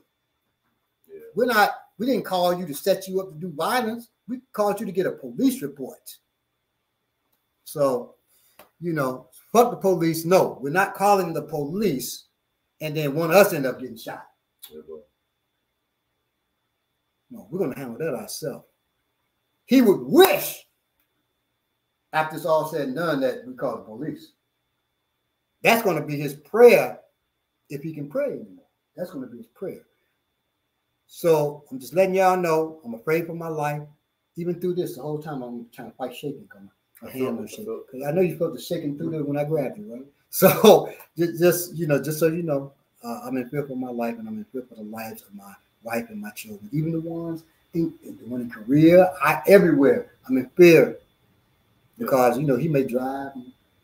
Yeah. We're not, we didn't call you to set you up to do violence. We called you to get a police report. So, you know, fuck the police. No, we're not calling the police and then one of us end up getting shot. No, we're gonna handle that ourselves. He would wish, after it's all said and done, that we call the police. That's gonna be his prayer if he can pray anymore. That's gonna be his prayer. So I'm just letting y'all know I'm afraid for my life. Even through this, the whole time I'm trying to fight shaking. Come my I hand felt was it, I shaking. felt 'Cause I know you felt the shaking through there when I grabbed you, right? So just, just you know, just so you know, uh, I'm in fear for my life, and I'm in fear for the lives of my wife and my children, even the ones in, in the one in Korea. I everywhere. I'm in fear because you know he may drive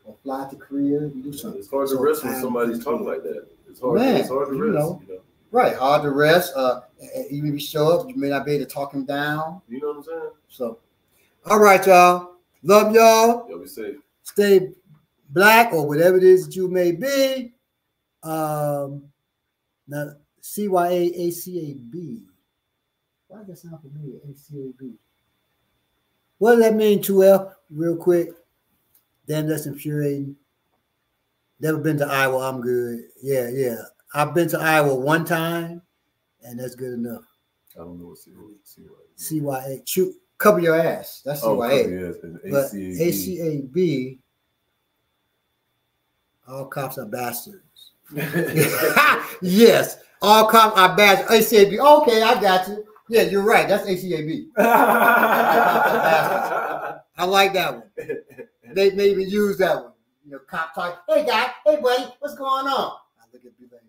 or fly to Korea and do something. It's hard to So rest when somebody's talking like that. It's hard. Man, it's hard to you rest. know. You know. Right, hard to rest. Uh, even if you show up, you may not be able to talk him down. You know what I'm saying? So, all right, y'all. Love y'all. Yeah, we say stay black or whatever it is that you may be. Um, now, C Y A A C A B. Why does that sound familiar? ACAB. What does that mean, 2F? Real quick. Damn, that's infuriating. Never been to Iowa. I'm good. Yeah, yeah. I've been to Iowa one time, and that's good enough. I don't know what C C CYA. Shoot, cover your ass. That's Oh, CYA. But ACAB. All cops are bastards. yes, all cops are bastards. ACAB. Okay, I got you. Yeah, you're right. That's ACAB. I like that one. They may even use that one. You know, cop talk. Hey, guy. Hey, buddy. What's going on? I look at be like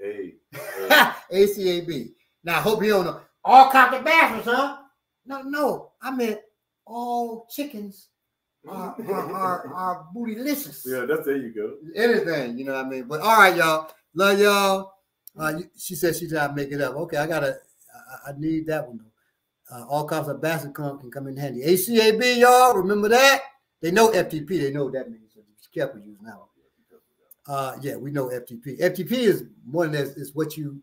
hey, ACAB. ACAB. Now, I hope you don't know. All cops are bastards, huh? No, no. I meant all chickens are, are, are, are bootylicious. yeah, that's there you go. Anything, you know what I mean? But all right, y'all. Love y'all. Uh, she said she's tried to make it up. Okay, I gotta. I, I need that one though. Uh, all cops of bastard come can come in handy. ACAB, y'all. Remember that? They know FTP. They know what that means. So be careful using that one. Uh, yeah, we know FTP. FTP is one that is what you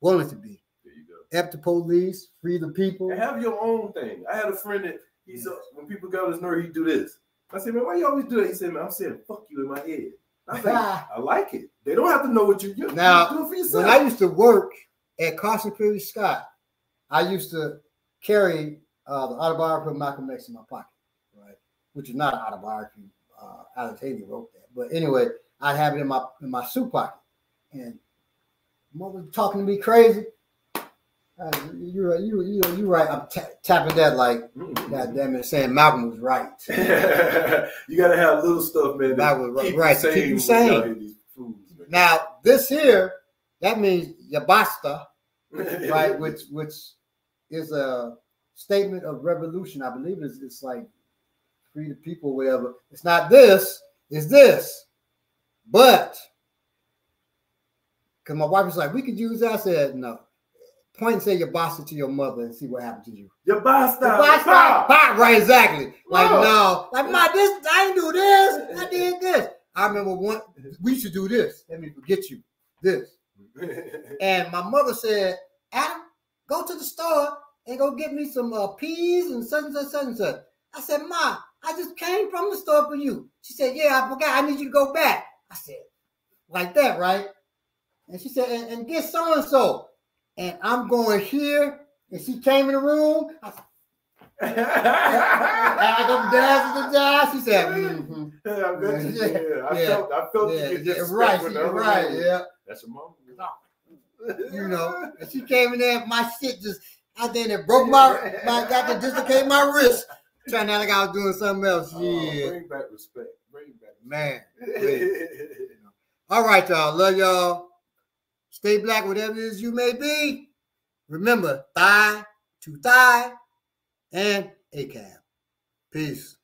want it to be. There you go. F the police, free the people. And have your own thing. I had a friend that he said when people got his nerve, he'd do this. I said, man, why you always do that? He said, man, I'm saying fuck you in my head. I think I like it. They don't have to know what you you Now, you do it for yourself. when I used to work at Carson Pirie Scott, I used to carry uh, the autobiography of Malcolm X in my pocket, right? Which is not an autobiography. Uh, Alex Haley wrote that, but anyway, I have it in my in my suit pocket, and mother talking to me crazy. Uh, you're right. You you you right. I'm ta- tapping that like, God damn it, saying Malcolm was right. you gotta have little stuff, man. That was right- right, keep you sane. y'all hear these fools, man. Now this here, that means Yabasta. right? Which which is a statement of revolution. I believe it's it's like free the people, whatever. It's not this, it's this. But because my wife was like, we could use that. I said, no. Point and say your boss to your mother and see what happened to you. Your basta. Your boss- Pop, right, exactly. Like, No. no, like my this I didn't do this, I did this. I remember one we should do this. Let me forget you. This. And my mother said, Adam, go to the store and go get me some uh, peas and such and such, such and such. I said, Ma, I just came from the store for you. She said, Yeah, I forgot. I need you to go back. I said, like that, right? And she said, and, and get so and so. And I'm going here. And she came in the room. I, said, I go dance to the jazz. She said, mhm. Yeah, I Yeah, did. I yeah, felt, I felt yeah, you yeah, right, she- right, one- yeah. That's a mom. You know, and she came in there, my shit just out there and it broke my, my got to dislocate my wrist. Trying to act like I was doing something else. Oh, Yeah, bring back respect. Bring back man. All right, y'all. Love y'all. Stay black, whatever it is you may be. Remember, thigh to thigh and a cab. Peace.